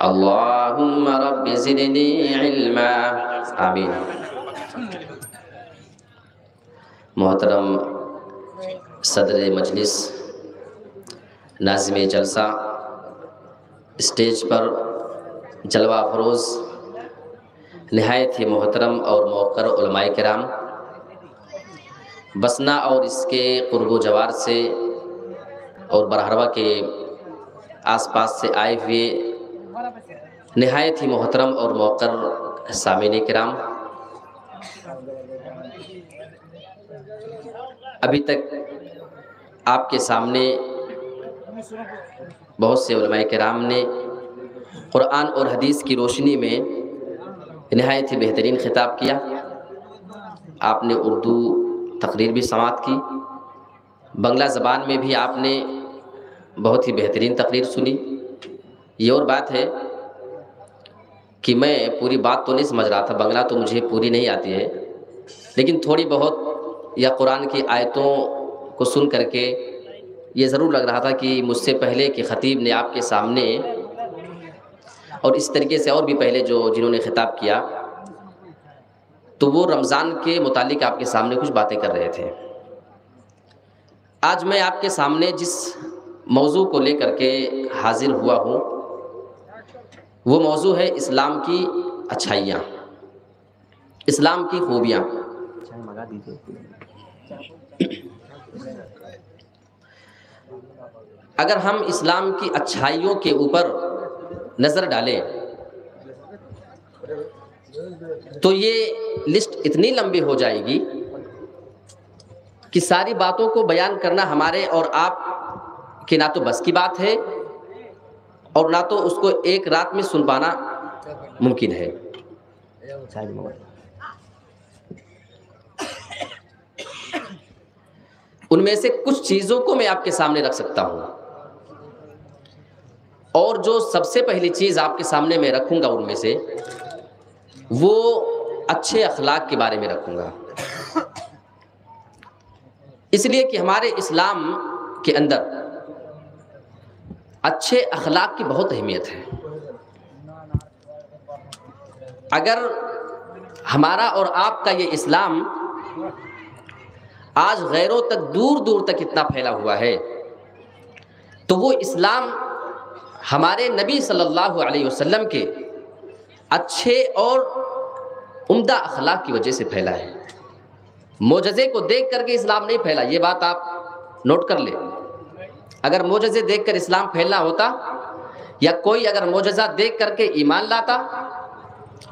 আল্লাহুম্মা রাব্বি জিদনি ইলমা আমিন मोहतरम सदर मजलिस नाजिम जलसा स्टेज पर जलवा फरोज़, नहायत ही मोहतरम और मौकर कराम। बसना और इसके कुर्ब जवार से और बरहरवा के आसपास से आए हुए नहायत ही मोहतरम और मौकर सामिन कराम। अभी तक आपके सामने बहुत से कराम ने क़ुरान और हदीस की रोशनी में नहायत ही बेहतरीन ख़िताब किया। आपने उर्दू तकरीर भी समात की। बंगला ज़बान में भी आपने बहुत ही बेहतरीन तकरीर सुनी। ये और बात है कि मैं पूरी बात तो नहीं समझ रहा था, बंगला तो मुझे पूरी नहीं आती है। लेकिन थोड़ी बहुत या कुरान की आयतों को सुन करके ये ज़रूर लग रहा था कि मुझसे पहले के ख़तीब ने आपके सामने और इस तरीके से और भी पहले जो जिन्होंने ख़िताब किया तो वो रमज़ान के मुतालिक आपके सामने कुछ बातें कर रहे थे। आज मैं आपके सामने जिस मौजू को लेकर के हाजिर हुआ हूँ वो मौजू है इस्लाम की अच्छाइयाँ, इस्लाम की खूबियाँ। अगर हम इस्लाम की अच्छाइयों के ऊपर नज़र डालें तो ये लिस्ट इतनी लंबी हो जाएगी कि सारी बातों को बयान करना हमारे और आप के ना तो बस की बात है और ना तो उसको एक रात में सुन पाना मुमकिन है। उनमें से कुछ चीज़ों को मैं आपके सामने रख सकता हूँ। और जो सबसे पहली चीज़ आपके सामने मैं रखूँगा उनमें से, वो अच्छे अखलाक के बारे में रखूँगा। इसलिए कि हमारे इस्लाम के अंदर अच्छे अखलाक की बहुत अहमियत है। अगर हमारा और आपका ये इस्लाम आज गैरों तक दूर दूर तक इतना फैला हुआ है तो वो इस्लाम हमारे नबी सल्लल्लाहु अलैहि वसल्लम के अच्छे और उम्दा अखलाक की वजह से फैला है। मोजज़े को देख करके इस्लाम नहीं फैला, ये बात आप नोट कर ले। अगर मोजे देख कर इस्लाम फैलना होता या कोई अगर मोजा देख करके ईमान लाता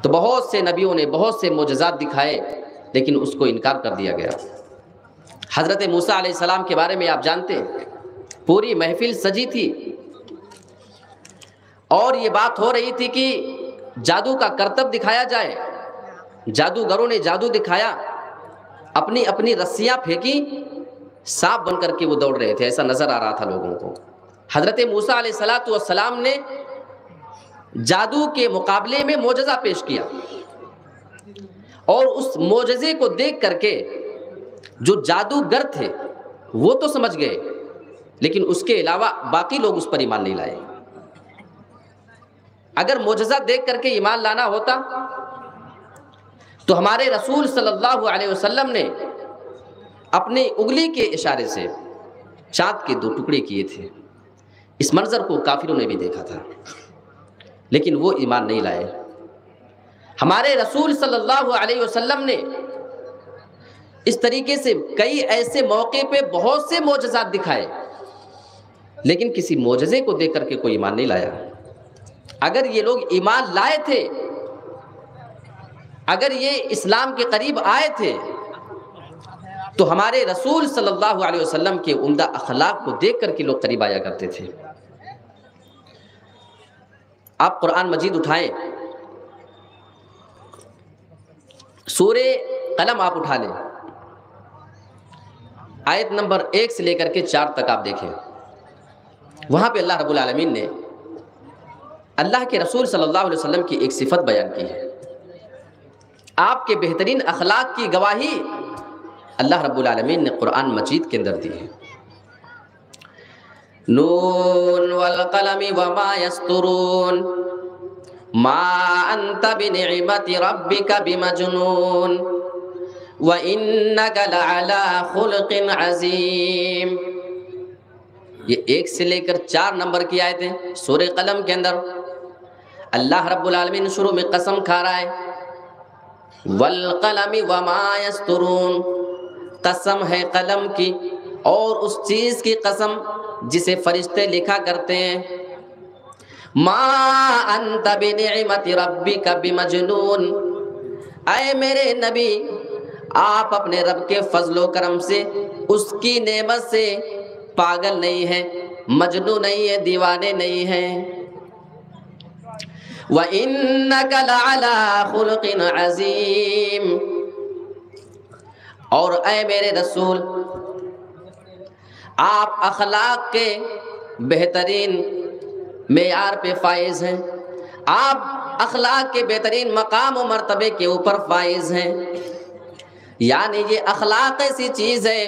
तो बहुत से नबियों ने बहुत से मोजात दिखाए, लेकिन उसको इनकार कर दिया गया। हज़रत मूसा सलाम के बारे में आप जानते हैं, पूरी महफिल सजी थी। और ये बात हो रही थी कि जादू का करतब दिखाया जाए, जादूगरों ने जादू दिखाया अपनी अपनी रस्सियाँ फेंकी सांप बन करके वो दौड़ रहे थे, ऐसा नज़र आ रहा था लोगों को। हज़रत मूसा सलाम ने जादू के मुकाबले में मोजा पेश किया। और उस मोजे को देख करके जो जादूगर थे, वो तो समझ गए, लेकिन उसके अलावा बाकी लोग उस पर ईमान नहीं लाए। अगर मुजजा देख करके ईमान लाना होता तो हमारे रसूल सल्लल्लाहु अलैहि वसल्लम ने अपनी उंगली के इशारे से चाँद के दो टुकड़े किए थे। इस मंजर को काफिरों ने भी देखा था, लेकिन वो ईमान नहीं लाए। हमारे रसूल सल्लल्लाहु अलैहि वसल्लम ने इस तरीके से कई ऐसे मौके पे बहुत से मोजात दिखाए, लेकिन किसी मोजे को देख करके कोई ईमान नहीं लाया। अगर ये लोग ईमान लाए थे, अगर ये इस्लाम के करीब आए थे तो हमारे रसूल सल्लल्लाहु अलैहि वसल्लम के उमदा अखलाक को देख कर के लोग करीब आया करते थे। आप कुरान मजीद उठाएँ। सूर्य कलम आप उठा लें। आयत नंबर एक से लेकर के चार तक आप देखें। वहाँ पे अल्लाह रब्बुल आलमीन ने अल्लाह के रसूल सल्लल्लाहु अलैहि वसल्लम की एक सिफत बयान की है। आपके बेहतरीन अखलाक की गवाही अल्लाह रब्बुल आलमीन ने कुरान मजीद के अंदर दी है। नून वल कलमी वमा यस्तुरून, मा अंत बिनिअमति रब्बिका बिमजनून, व इन्नका लअला खुल्किन अजीम। ये एक से लेकर चार नंबर की आयतें सूर्य कलम के अंदर। अल्लाह रब्बुल आलमीन शुरू में कसम खा रहा है। वल कलमी वमा यस्तुरून कसम है कलम की, और उस चीज़ की कसम जिसे फरिश्ते लिखा करते हैं। माँ अंत बिनिअमति रब्बिका बिमजनून। अय मेरे नबी, आप अपने रब के फजलो करम से, उसकी नेमत से पागल नहीं है, मजनू नहीं है, दीवाने नहीं है। व इन्नका लअला अजीम। और अय मेरे रसूल, आप अखलाक के बेहतरीन मेयार पे फाइज हैं। आप अखलाक के बेहतरीन मकाम और मरतबे के ऊपर फाइज हैं। यानी ये अखलाक ऐसी चीज़ है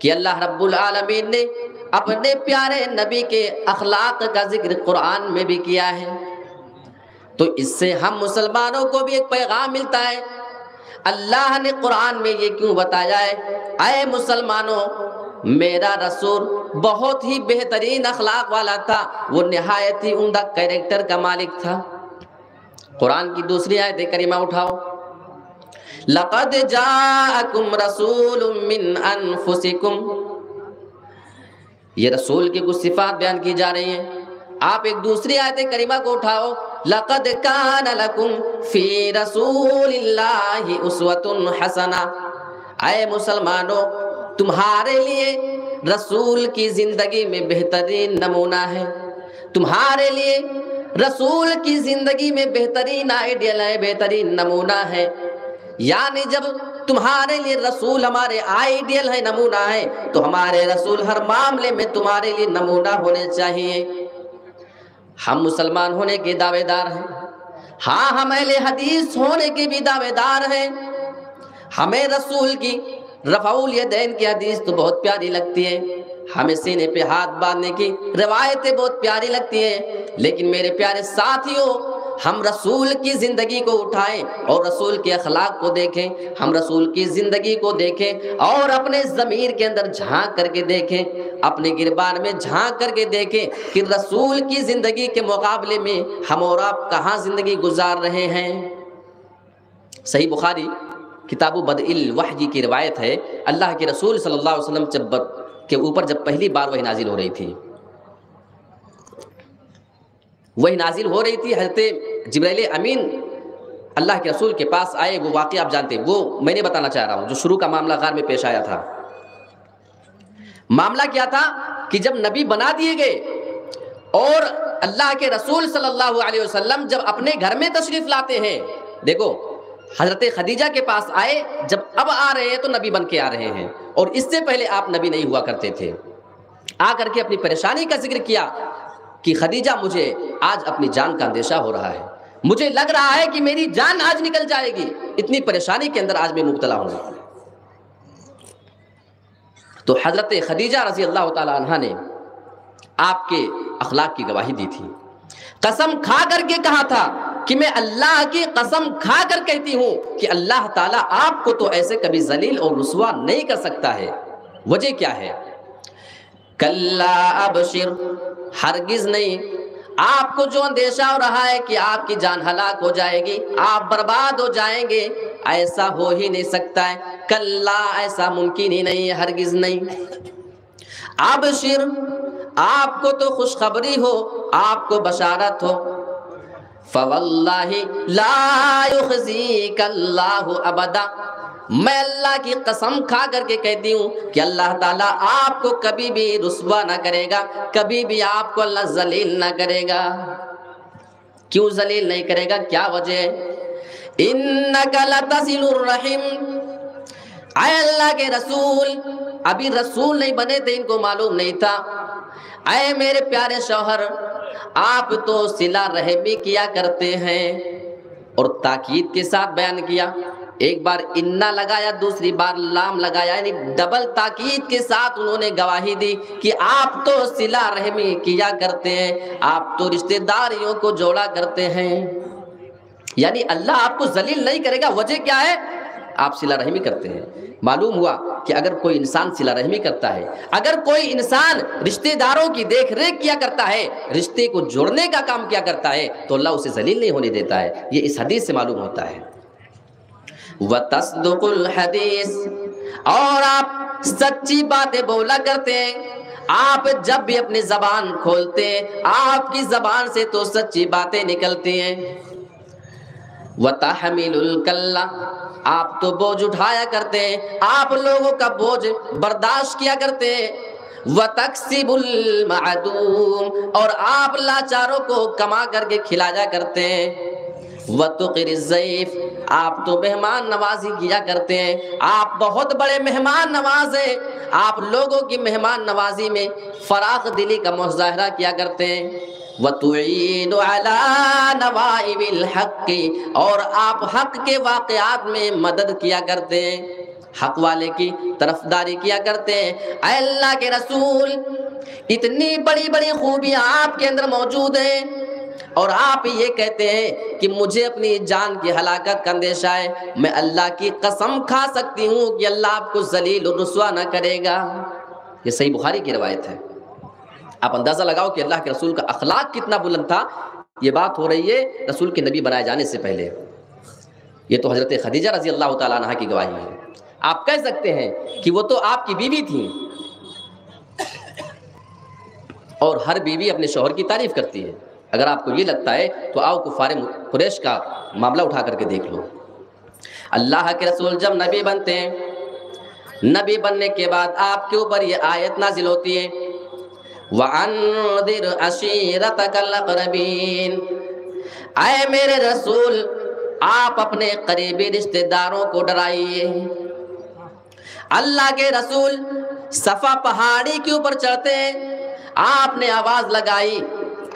कि अल्लाह रब्बुल आलमीन ने अपने प्यारे नबी के अखलाक का ज़िक्र कुरान में भी किया है। तो इससे हम मुसलमानों को भी एक पैगाम मिलता है अल्लाह ने कुरान में ये क्यों बताया है? अय मुसलमानों, मेरा रसूल बहुत ही बेहतरीन अखलाक वाला था। वो नहायत ही उमदा कैरेक्टर का मालिक था। कुरान की दूसरी आयत करीमा उठाओ। लक़द जाअकुम रसूलुम मिन अनफुसिकुम ये रसूल की कुछ सिफात बयान की जा रही हैं। आप एक दूसरी आयत करीमा को उठाओ। लक़द कान लकुम फ़ी रसूलिल्लाहि उसवतुन हसना। आए मुसलमानों, तुम्हारे लिए रसूल की ज़िंदगी में बेहतरीन नमूना है। तुम्हारे लिए रसूल की ज़िंदगी में बेहतरीन आइडियल है बेहतरीन नमूना है। यानी जब तुम्हारे लिए रसूल हमारे आइडियल है, नमूना है तो हमारे रसूल हर मामले में तुम्हारे लिए नमूना होने चाहिए। हम मुसलमान होने के दावेदार हैं। हाँ हम अहले हदीस होने के भी दावेदार हैं। हमें रसूल की, रफाउल दैन की हदीस तो बहुत प्यारी लगती है। हमें सीने पे हाथ बांधने की रिवायतें बहुत प्यारी लगती हैं, लेकिन मेरे प्यारे साथियों, हम रसूल की ज़िंदगी को उठाएँ और रसूल के अखलाक को देखें, हम रसूल की ज़िंदगी को देखें और अपने ज़मीर के अंदर झाँक करके देखें, अपने गिरबान में झाँक करके देखें कि रसूल की ज़िंदगी के मुकाबले में हम और आप कहाँ ज़िंदगी गुजार रहे हैं। सही बुखारी, किताबु बदइल वहजी की रिवायत है, अल्लाह के रसूल सल्लल्लाहु अलैहि वसल्लम जब के ऊपर जब पहली बार वही नाजिल हो रही थी। वही नाजिल हो रही थी, हज़रत जबरैल अमीन अल्लाह के रसूल के पास आए, वो वाक़ आप जानते वो मैंने बताना चाह रहा हूँ, जो शुरू का मामला गार में पेश आया था। मामला क्या था कि जब नबी बना दिए गए और अल्लाह के रसूल सल्लल्लाहु अलैहि वसल्लम जब अपने घर में तशरीफ़ लाते हैं, देखो हज़रत खदीजा के पास आए, जब अब आ रहे हैं तो नबी बन के आ रहे हैं। और इससे पहले आप नबी नहीं हुआ करते थे। आ करके अपनी परेशानी का ज़िक्र किया कि खदीजा मुझे आज अपनी जान का अंदेशा हो रहा है। मुझे लग रहा है कि मेरी जान आज निकल जाएगी। इतनी परेशानी के अंदर आज मैं मुबतला हूँ। तो हज़रत खदीजा रज़ी अल्लाह तहा ने आपके अखलाक की गवाही दी थी। कसम खा करके कहा था कि मैं अल्लाह की कसम खा कर कहती हूँ कि अल्लाह ताला आपको तो ऐसे कभी जलील और रसुआ नहीं कर सकता है। वजह क्या है? कल्ला अबशिर, हरगिज नहीं। आपको जो अंदेशा हो रहा है कि आपकी जान हलाक हो जाएगी, आप बर्बाद हो जाएँगे, ऐसा हो ही नहीं सकता है। कल्ला ऐसा मुमकिन ही नहीं है, हरगिज नहीं। अब शिर आपको तो खुशखबरी हो, आपको बशारत हो। अबदा। मैं अल्लाह की कसम खा करके कहती हूँ कि अल्लाह ताला आपको कभी भी रुसवा ना करेगा, कभी भी आपको अल्लाह जलील ना करेगा। क्यों जलील नहीं करेगा? क्या वजह इन रहीम। अल्लाह के रसूल। अभी रसूल नहीं बने थे, इनको मालूम नहीं था। आए मेरे प्यारे शौहर, आप तो सिला रहमी किया करते हैं और ताकीद के साथ बयान किया। एक बार इन्ना लगाया, दूसरी बार लाम लगाया, यानी डबल ताकीद के साथ उन्होंने गवाही दी कि आप तो सिला रहमी किया करते हैं, आप तो रिश्तेदारियों को जोड़ा करते हैं। यानी अल्लाह आपको जलील नहीं करेगा, वजह क्या है? आप सिला रहमी करते हैं। मालूम हुआ कि अगर कोई इंसान सिला रहमी करता है, अगर कोई इंसान रिश्तेदारों की देख रेख किया करता है, रिश्ते को जोड़ने का काम किया करता है तो अल्लाह उसे जलील नहीं होने देता है। ये इस हदीस से मालूम होता है। हदीस। और आप सच्ची बातें बोला करते हैं। आप जब भी अपनी जबान खोलते हैं, आपकी जबान से तो सच्ची बातें निकलती हैं। आप तो बोझ उठाया करते आप लोगों का बोझ बर्दाश्त किया करते व तकसीबुल मादूम। और आप लाचारों को कमा करके खिलाया करते हैं। ज़ैफ़। आप तो मेहमान नवाजी किया करते हैं। आप बहुत बड़े मेहमान नवाज़ हैं। आप लोगों की मेहमान नवाजी में फराख दिली का मुजाहरा किया करते हैं। और आप हक के वाकयात में मदद किया करते हैं। हक वाले की तरफदारी किया करते हैं। अल्लाह के रसूल, इतनी बड़ी बड़ी खूबियाँ आपके अंदर मौजूद हैं, और आप ये कहते हैं कि मुझे अपनी जान की हलाकत का अंदेशा है। मैं अल्लाह की कसम खा सकती हूँ कि अल्लाह आपको जलील और रसुआ ना करेगा। ये सही बुखारी की रवायत है। आप अंदाज़ा लगाओ कि अल्लाह के रसूल का अखलाक कितना बुलंद था। ये बात हो रही है रसूल के नबी बनाए जाने से पहले। ये तो हज़रत खदीजा रज़ी अल्लाह तह की गवाही है। आप कह सकते हैं कि वो तो आपकी बीवी थी और हर बीवी अपने शोहर की तारीफ़ करती है। अगर आपको ये लगता है तो आओ कुफार कुरेश का मामला उठा करके देख लो। अल्लाह के रसूल जब नबी बनते हैं, नबी बनने के बाद आपके ऊपर ये आयत नाजिल होती है कलबीन आए मेरे रसूल, आप अपने करीबी रिश्तेदारों को डराइए। अल्लाह के रसूल सफ़ा पहाड़ी के ऊपर चढ़ते हैं। आपने आवाज़ लगाई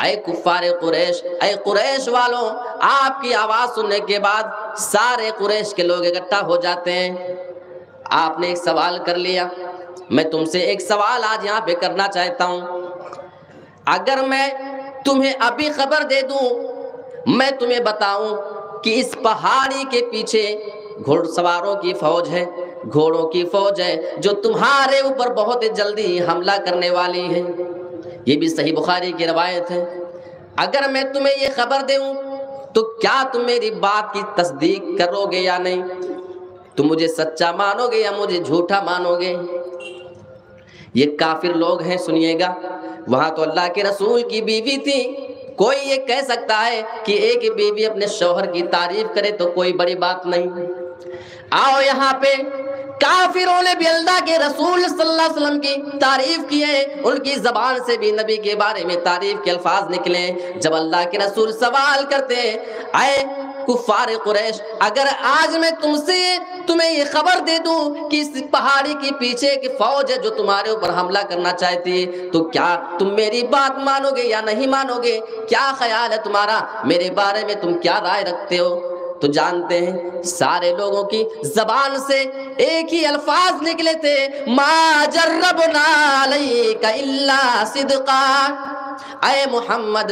अय कुफार कुरैश अय कुरैश वालों, आपकी आवाज़ सुनने के बाद सारे कुरैश के लोग इकट्ठा हो जाते हैं। आपने एक सवाल कर लिया मैं तुमसे एक सवाल आज यहाँ पे करना चाहता हूँ। अगर मैं तुम्हें अभी खबर दे दूँ, मैं तुम्हें बताऊँ कि इस पहाड़ी के पीछे घुड़सवारों की फौज है, घोड़ों की फौज है, जो तुम्हारे ऊपर बहुत जल्दी हमला करने वाली है। ये भी सही बुखारी की रवायत है। अगर मैं तुम्हें ये खबर दूँ तो क्या तुम मेरी बात की तस्दीक करोगे या नहीं? तुम मुझे सच्चा मानोगे या मुझे झूठा मानोगे? ये काफिर लोग हैं, सुनिएगा। वहाँ तो अल्लाह के रसूल की बीवी थी। कोई ये कह सकता है कि एक बीवी अपने शौहर की तारीफ़ करे तो कोई बड़ी बात नहीं। आओ यहाँ पे, काफिरों ने भी अल्लाह के रसूल सल्लल्लाहु अलैहि वसल्लम की तारीफ़ की है। उनकी जबान से भी नबी के बारे में तारीफ़ के अल्फाज निकले जब अल्लाह के रसूल सवाल करते हैं, आए कुफार कुरैश, अगर आज मैं तुमसे तुम्हें ये खबर दे दूँ कि इस पहाड़ी के पीछे की फौज है जो तुम्हारे ऊपर हमला करना चाहती है तो क्या तुम मेरी बात मानोगे या नहीं मानोगे? क्या ख्याल है तुम्हारा? मेरे बारे में तुम क्या राय रखते हो? तो जानते हैं, सारे लोगों की जबान से एक ही अल्फाज निकले थे, मा जर्रबना इल्ला सिद्का। अय मोहम्मद,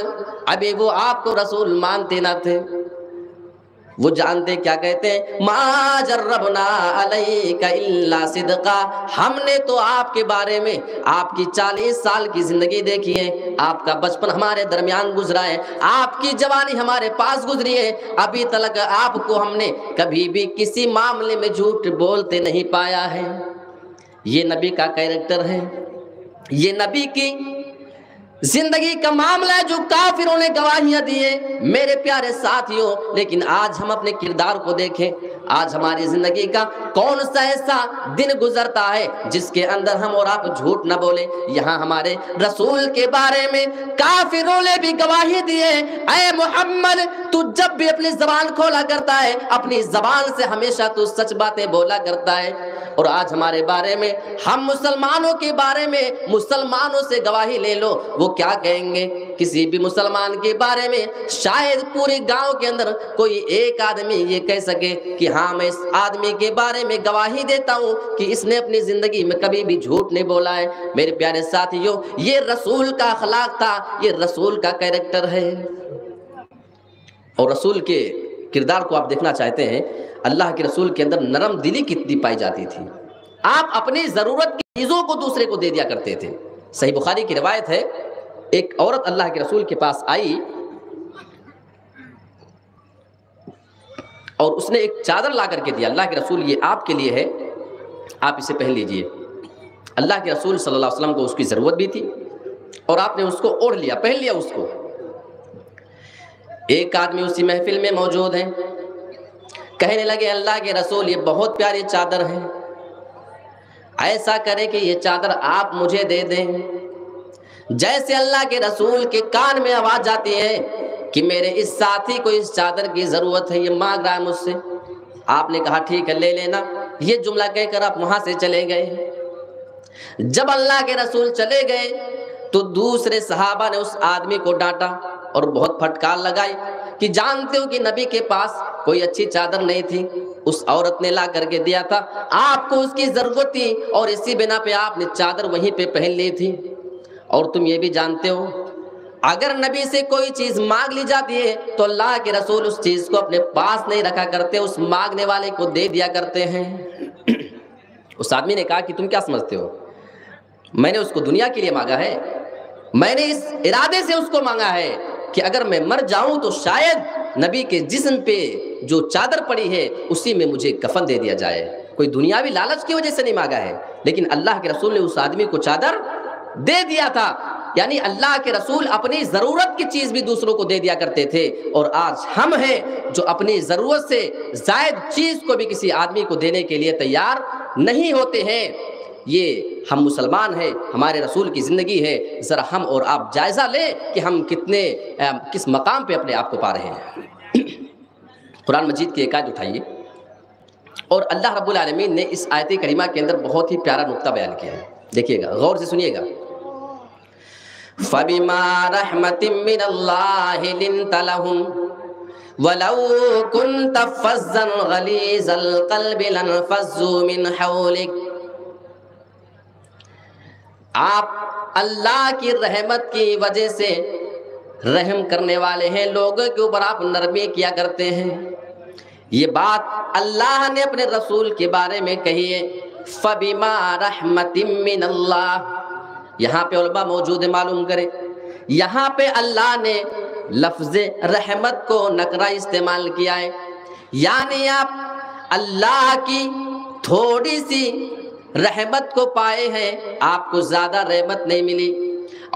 अभी वो आपको रसूल मानते ना थे। वो जानते क्या कहते हैं? सिद्का। हमने तो आपके बारे में आपकी चालीस साल की ज़िंदगी देखी है। आपका बचपन हमारे दरमियान गुजरा है। आपकी जवानी हमारे पास गुजरी है। अभी तक आपको हमने कभी भी किसी मामले में झूठ बोलते नहीं पाया है। ये नबी का कैरेक्टर है। ये नबी की ज़िंदगी का मामला है जो काफिरों ने गवाहियाँ दी है। मेरे प्यारे साथियों, लेकिन आज हम अपने किरदार को देखें। आज हमारी ज़िंदगी का कौन सा ऐसा दिन गुजरता है, जिसके अंदर हम और आप झूठ न बोले। यहाँ हमारे रसूल के बारे में काफिरों ने भी गवाही दिए अय मोहम्मद, तू जब भी अपनी जबान खोला करता है, अपनी जबान से हमेशा तू सच बातें बोला करता है। और आज हमारे बारे में, हम मुसलमानों के बारे में मुसलमानों से गवाही ले लो। वो क्या कहेंगे? किसी भी मुसलमान के बारे में शायद पूरे गाँव के अंदर कोई एक आदमी ये कह सके कि हाँ मैं इस आदमी के बारे में गवाही देता हूँ कि इसने अपनी ज़िंदगी में कभी भी झूठ नहीं बोला है। मेरे प्यारे साथियों, ये रसूल का अखलाक था, ये रसूल का कैरेक्टर है। और रसूल के किरदार को आप देखना चाहते हैं, अल्लाह के रसूल के अंदर नरम दिली कितनी पाई जाती थी। आप अपनी ज़रूरत की चीज़ों को दूसरे को दे दिया करते थे। सही बुखारी की रवायत है एक औरत अल्लाह के रसूल के पास आई और उसने एक चादर ला करके दिया, अल्लाह के रसूल, ये आपके लिए है, आप इसे पहन लीजिए। अल्लाह के रसूल सल्लल्लाहु अलैहि वसल्लम को उसकी ज़रूरत भी थी और आपने उसको ओढ़ लिया, पहन लिया उसको। एक आदमी उसी महफिल में मौजूद है, कहने लगे, अल्लाह के रसूल, ये बहुत प्यारी चादर है, ऐसा करें कि ये चादर आप मुझे दे दें। जैसे अल्लाह के रसूल के कान में आवाज़ आती है कि मेरे इस साथी को इस चादर की ज़रूरत है, ये मांग रहा है मुझसे। आपने कहा, ठीक है, ले लेना। ये जुमला कहकर आप वहाँ से चले गए। जब अल्लाह के रसूल चले गए तो दूसरे सहाबा ने उस आदमी को डांटा और बहुत फटकार लगाई कि जानते हो कि नबी के पास कोई अच्छी चादर नहीं थी। उस औरत ने ला करके दिया था, आपको उसकी ज़रूरत थी और इसी बिना पे आपने चादर वहीं पे पहन ली थी। और तुम ये भी जानते हो, अगर नबी से कोई चीज़ मांग ली जाती है तो अल्लाह के रसूल उस चीज़ को अपने पास नहीं रखा करते, उस मांगने वाले को दे दिया करते हैं। उस आदमी ने कहा कि तुम क्या समझते हो? मैंने उसको दुनिया के लिए मांगा है। मैंने इस इरादे से उसको मांगा है कि अगर मैं मर जाऊँ तो शायद नबी के जिस्म पे जो चादर पड़ी है, उसी में मुझे कफन दे दिया जाए। कोई दुनियावी लालच की वजह से नहीं मांगा है। लेकिन अल्लाह के रसूल ने उस आदमी को चादर दे दिया था। यानी अल्लाह के रसूल अपनी ज़रूरत की चीज़ भी दूसरों को दे दिया करते थे। और आज हम हैं जो अपनी ज़रूरत से जायद चीज़ को भी किसी आदमी को देने के लिए तैयार नहीं होते हैं। ये हम मुसलमान हैं, हमारे रसूल की ज़िंदगी है। ज़रा हम और आप जायज़ा लें कि हम कितने किस मकाम पे अपने आप को पा रहे हैं। कुरान मजीद की एक उठाइए। और अल्लाह रब्बुल ने इस आयत करीमा के अंदर बहुत ही प्यारा नुकता बयान किया है। देखिएगा, गौर से सुनिएगा। फबिमा रहमतिम मिनल्लाहि लिनतलहुम वलौ कुंत फज्जन गलीज़ल क़ल्बि लनफज़्ज़ू मिन हौलिक। आप अल्लाह की रहमत की वजह से रहम करने वाले हैं, लोगों के ऊपर आप नरमी किया करते हैं। ये बात अल्लाह ने अपने रसूल के बारे में कही है। फबिमा रहमतिम मिन अल्लाह यहाँ पे उलमा मौजूद मालूम करे। यहाँ पे अल्लाह ने लफ्ज रहमत को नकरा इस्तेमाल किया है। यानी आप अल्लाह की थोड़ी सी रहमत को पाए हैं, आपको ज़्यादा रहमत नहीं मिली।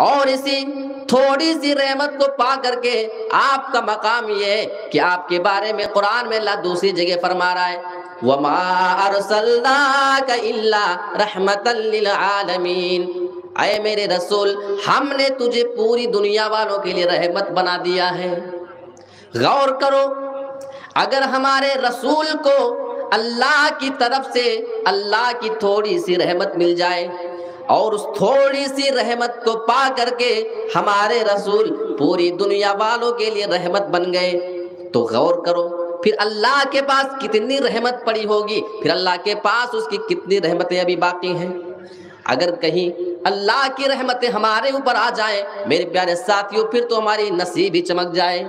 और इसी थोड़ी सी रहमत को पा करके आपका मकाम ये है कि आपके बारे में कुरान में अल्लाह दूसरी जगह फरमा रहा है। वमा इल्ला रहमतल आलमीन अय मेरे रसूल हमने तुझे पूरी दुनिया वालों के लिए रहमत बना दिया है गौर करो अगर हमारे रसूल को अल्लाह की तरफ़ से अल्लाह की थोड़ी सी रहमत मिल जाए और उस थोड़ी सी रहमत को पा करके हमारे रसूल पूरी दुनिया वालों के लिए रहमत बन गए तो गौर करो फिर अल्लाह के पास कितनी रहमत पड़ी होगी? फिर अल्लाह के पास उसकी कितनी रहमतें अभी बाकी हैं? अगर कहीं अल्लाह की रहमतें हमारे ऊपर आ जाए, मेरे प्यारे साथियों, फिर तो हमारी नसीब ही चमक जाए।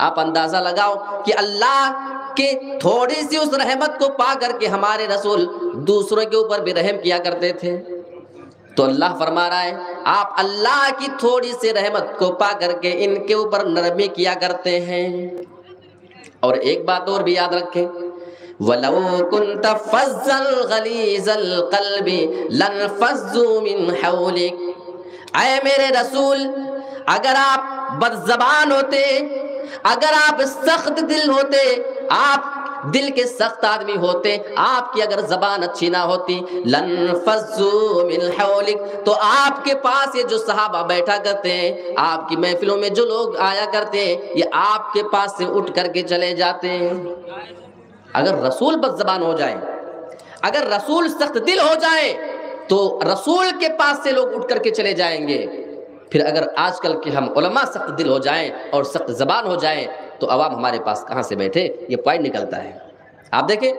आप अंदाज़ा लगाओ कि अल्लाह के थोड़ी सी उस रहमत को पा करके हमारे रसूल दूसरों के ऊपर भी रहम किया करते थे। तो अल्लाह फरमा रहा है, आप अल्लाह की थोड़ी सी रहमत को पा करके इनके ऊपर नरमी किया करते हैं। और एक बात और भी याद रखें। वलो कुंत फज्जल मेरे रसूल, अगर आप बदजबान होते, अगर आप सख्त दिल होते, आप दिल के सख्त आदमी होते, आपकी अगर जबान अच्छी ना होती, लन तो आपके पास ये जो सहाबा बैठा करते हैं, आपकी महफिलों में जो लोग आया करते हैं, ये आपके पास से उठ करके चले जाते हैं। अगर रसूल बस जबान हो जाए, अगर रसूल सख्त दिल हो जाए तो रसूल के पास से लोग उठ करके चले जाएँगे। फिर अगर आजकल के हम सख्त दिल हो जाएँ और सख्त जबान हो जाएँ तो अवाम हमारे पास कहाँ से बैठे? ये पॉइंट निकलता है। आप देखें,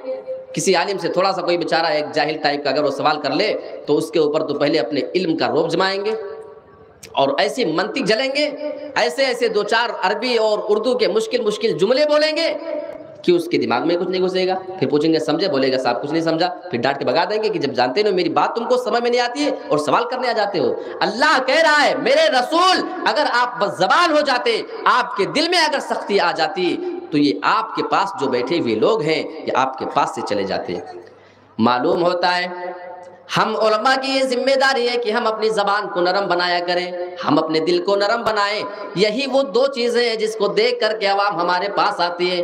किसी आलिम से थोड़ा सा कोई बेचारा एक जाहिल टाइप का अगर वो सवाल कर ले तो उसके ऊपर तो पहले अपने इल्म का रोब जमाएँगे और ऐसी मंतिक जलेंगे ऐसे ऐसे दो चार अरबी और उर्दू के मुश्किल मुश्किल जुमले बोलेंगे कि उसके दिमाग में कुछ नहीं घुसेगा। फिर पूछेंगे, समझे? बोलेगा, साहब, कुछ नहीं समझा। फिर डांट के भगा देंगे कि जब जानते हो मेरी बात तुमको समझ में नहीं आती है और सवाल करने आ जाते हो। अल्लाह कह रहा है, मेरे रसूल, अगर आप जबान हो जाते, आपके दिल में अगर सख्ती आ जाती तो ये आपके पास जो बैठे हुए लोग हैं, ये आपके पास से चले जाते मालूम होता है, हम उलमा की ये ज़िम्मेदारी है कि हम अपनी ज़बान को नरम बनाया करें, हम अपने दिल को नरम बनाएँ। यही वो दो चीज़ें हैं जिसको देख करके आवाम हमारे पास आती है।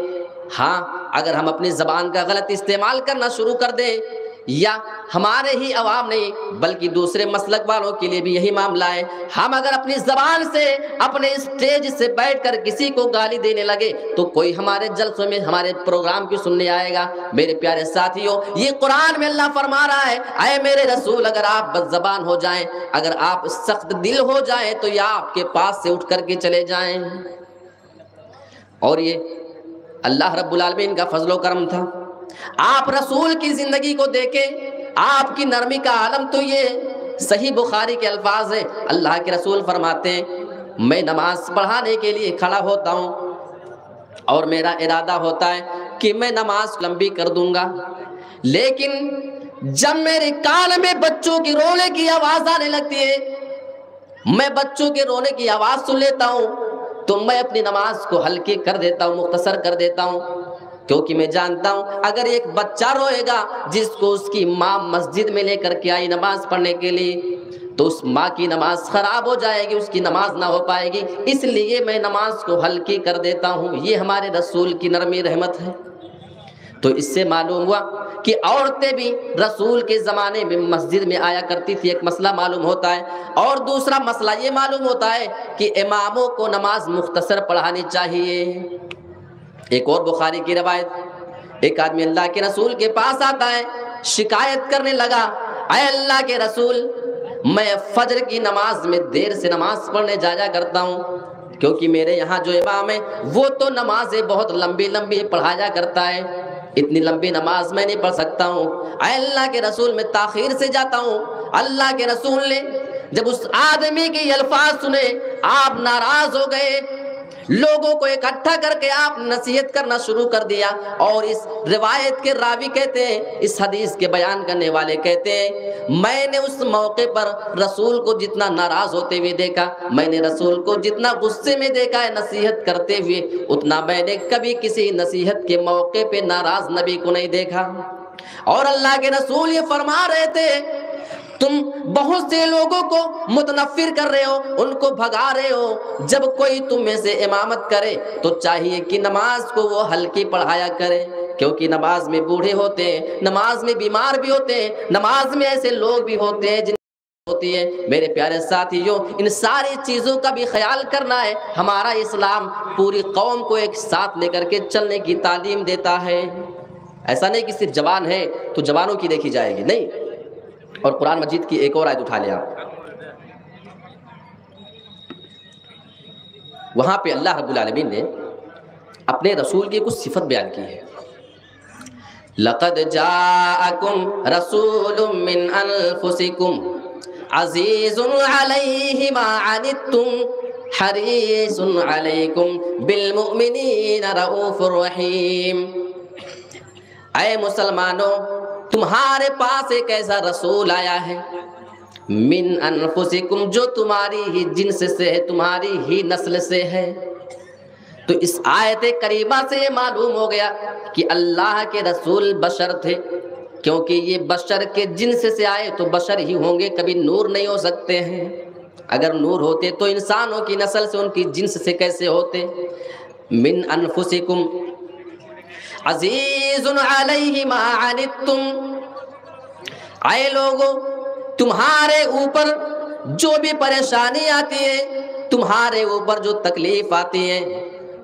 हाँ अगर हम अपनी ज़बान का गलत इस्तेमाल करना शुरू कर दें, या हमारे ही अवाम नहीं, बल्कि दूसरे मसलक वालों के लिए भी यही मामला है। हम अगर अपनी जबान से, अपने स्टेज से बैठकर किसी को गाली देने लगे तो कोई हमारे जलसों में, हमारे प्रोग्राम की सुनने आएगा। मेरे प्यारे साथियों, ये कुरान में अल्लाह फरमा रहा है आए मेरे रसूल, अगर आप जबान हो जाएँ, अगर आप सख्त दिल हो जाएँ तो यह आपके पास से उठ करके चले जाएँ। और ये अल्लाह रब्बुल आलमीन का फजलो करम था। आप रसूल की ज़िंदगी को देखें, आपकी नरमी का आलम तो ये, सही बुखारी के अल्फाज है। अल्लाह के रसूल फरमाते मैं नमाज़ पढ़ाने के लिए खड़ा होता हूँ और मेरा इरादा होता है कि मैं नमाज़ लंबी कर दूँगा। लेकिन जब मेरे कान में बच्चों की रोने की आवाज़ आने लगती है, मैं बच्चों के रोने की आवाज़ सुन लेता हूँ तो मैं अपनी नमाज़ को हल्की कर देता हूँ, मुख्तसर कर देता हूँ। क्योंकि मैं जानता हूँ, अगर एक बच्चा रोएगा जिसको उसकी माँ मस्जिद में लेकर के आई नमाज़ पढ़ने के लिए तो उस माँ की नमाज़ खराब हो जाएगी, उसकी नमाज़ ना हो पाएगी। इसलिए मैं नमाज़ को हल्की कर देता हूँ। ये हमारे रसूल की नरमी रहमत है। तो इससे मालूम हुआ कि औरतें भी रसूल के ज़माने में मस्जिद में आया करती थी। एक मसला मालूम होता है। और दूसरा मसला ये मालूम होता है कि इमामों को नमाज़ मुख्तसर पढ़ानी चाहिए। एक और बुखारी की रवायत, एक आदमी अल्लाह के रसूल के पास आता है, शिकायत करने लगा, अय अल्लाह के रसूल, मैं फजर की नमाज़ में देर से नमाज़ पढ़ने जाया करता हूँ, क्योंकि मेरे यहाँ जो इमाम है, वो तो नमाजें बहुत लंबी लंबी पढ़ाया करता है। इतनी लंबी नमाज़ मैं नहीं पढ़ सकता हूँ। अल्लाह के रसूल में ताखिर से जाता हूँ। अल्लाह के रसूल ने जब उस आदमी के अल्फाज सुने, आप नाराज़ हो गए लोगों को इकट्ठा करके आप नसीहत करना शुरू कर दिया। और इस रिवायत के रावी कहते हैं, इस हदीस के बयान करने वाले कहते हैं, मैंने उस मौके पर रसूल को जितना नाराज़ होते हुए देखा, मैंने रसूल को जितना गुस्से में देखा है नसीहत करते हुए, उतना मैंने कभी किसी नसीहत के मौके पर नाराज़ नबी को नहीं देखा। और अल्लाह के रसूल ये फरमा रहे थे तुम बहुत से लोगों को मुतनफिर कर रहे हो, उनको भगा रहे हो। जब कोई तुम में से इमामत करे तो चाहिए कि नमाज़ को वो हल्की पढ़ाया करे, क्योंकि नमाज़ में बूढ़े होते हैं, नमाज़ में बीमार भी होते हैं, नमाज़ में ऐसे लोग भी होते हैं जिन होती है। मेरे प्यारे साथियों, इन सारी चीज़ों का भी ख्याल करना है। हमारा इस्लाम पूरी कौम को एक साथ लेकर के चलने की तालीम देता है। ऐसा नहीं कि सिर्फ़ जवान है तो जवानों की देखी जाएगी। नहीं और कुरान मजीद की एक और आयत उठा लिया। वहाँ पे अल्लाह रब्बुल आलमीन ने अपने रसूल की कुछ सिफत बयान की है। लक़द जाअकुम रसूलुम मिन अनफुसिकुम अजीजुन अलैहि मा अनित्तुम हरीसुन अलैकुम बिल मुमिनीन रऊफुर रहीम। ऐ मुसलमानों तुम्हारे पास एक ऐसा रसूल आया है। मिन अनफुसिकुम, जो तुम्हारी ही जिन्स से है, तुम्हारी ही नस्ल से है। तो इस आयत करीबा से मालूम हो गया कि अल्लाह के रसूल बशर थे। क्योंकि ये बशर के जिन्स से आए तो बशर ही होंगे, कभी नूर नहीं हो सकते हैं। अगर नूर होते तो इंसानों की नस्ल से उनकी जिन्स से कैसे होते? मिन अनफुसिकुम अजीजुन अलैहि मा अनित्तुम आए लोगों, तुम्हारे ऊपर जो भी परेशानी आती है, तुम्हारे ऊपर जो तकलीफ़ आती है,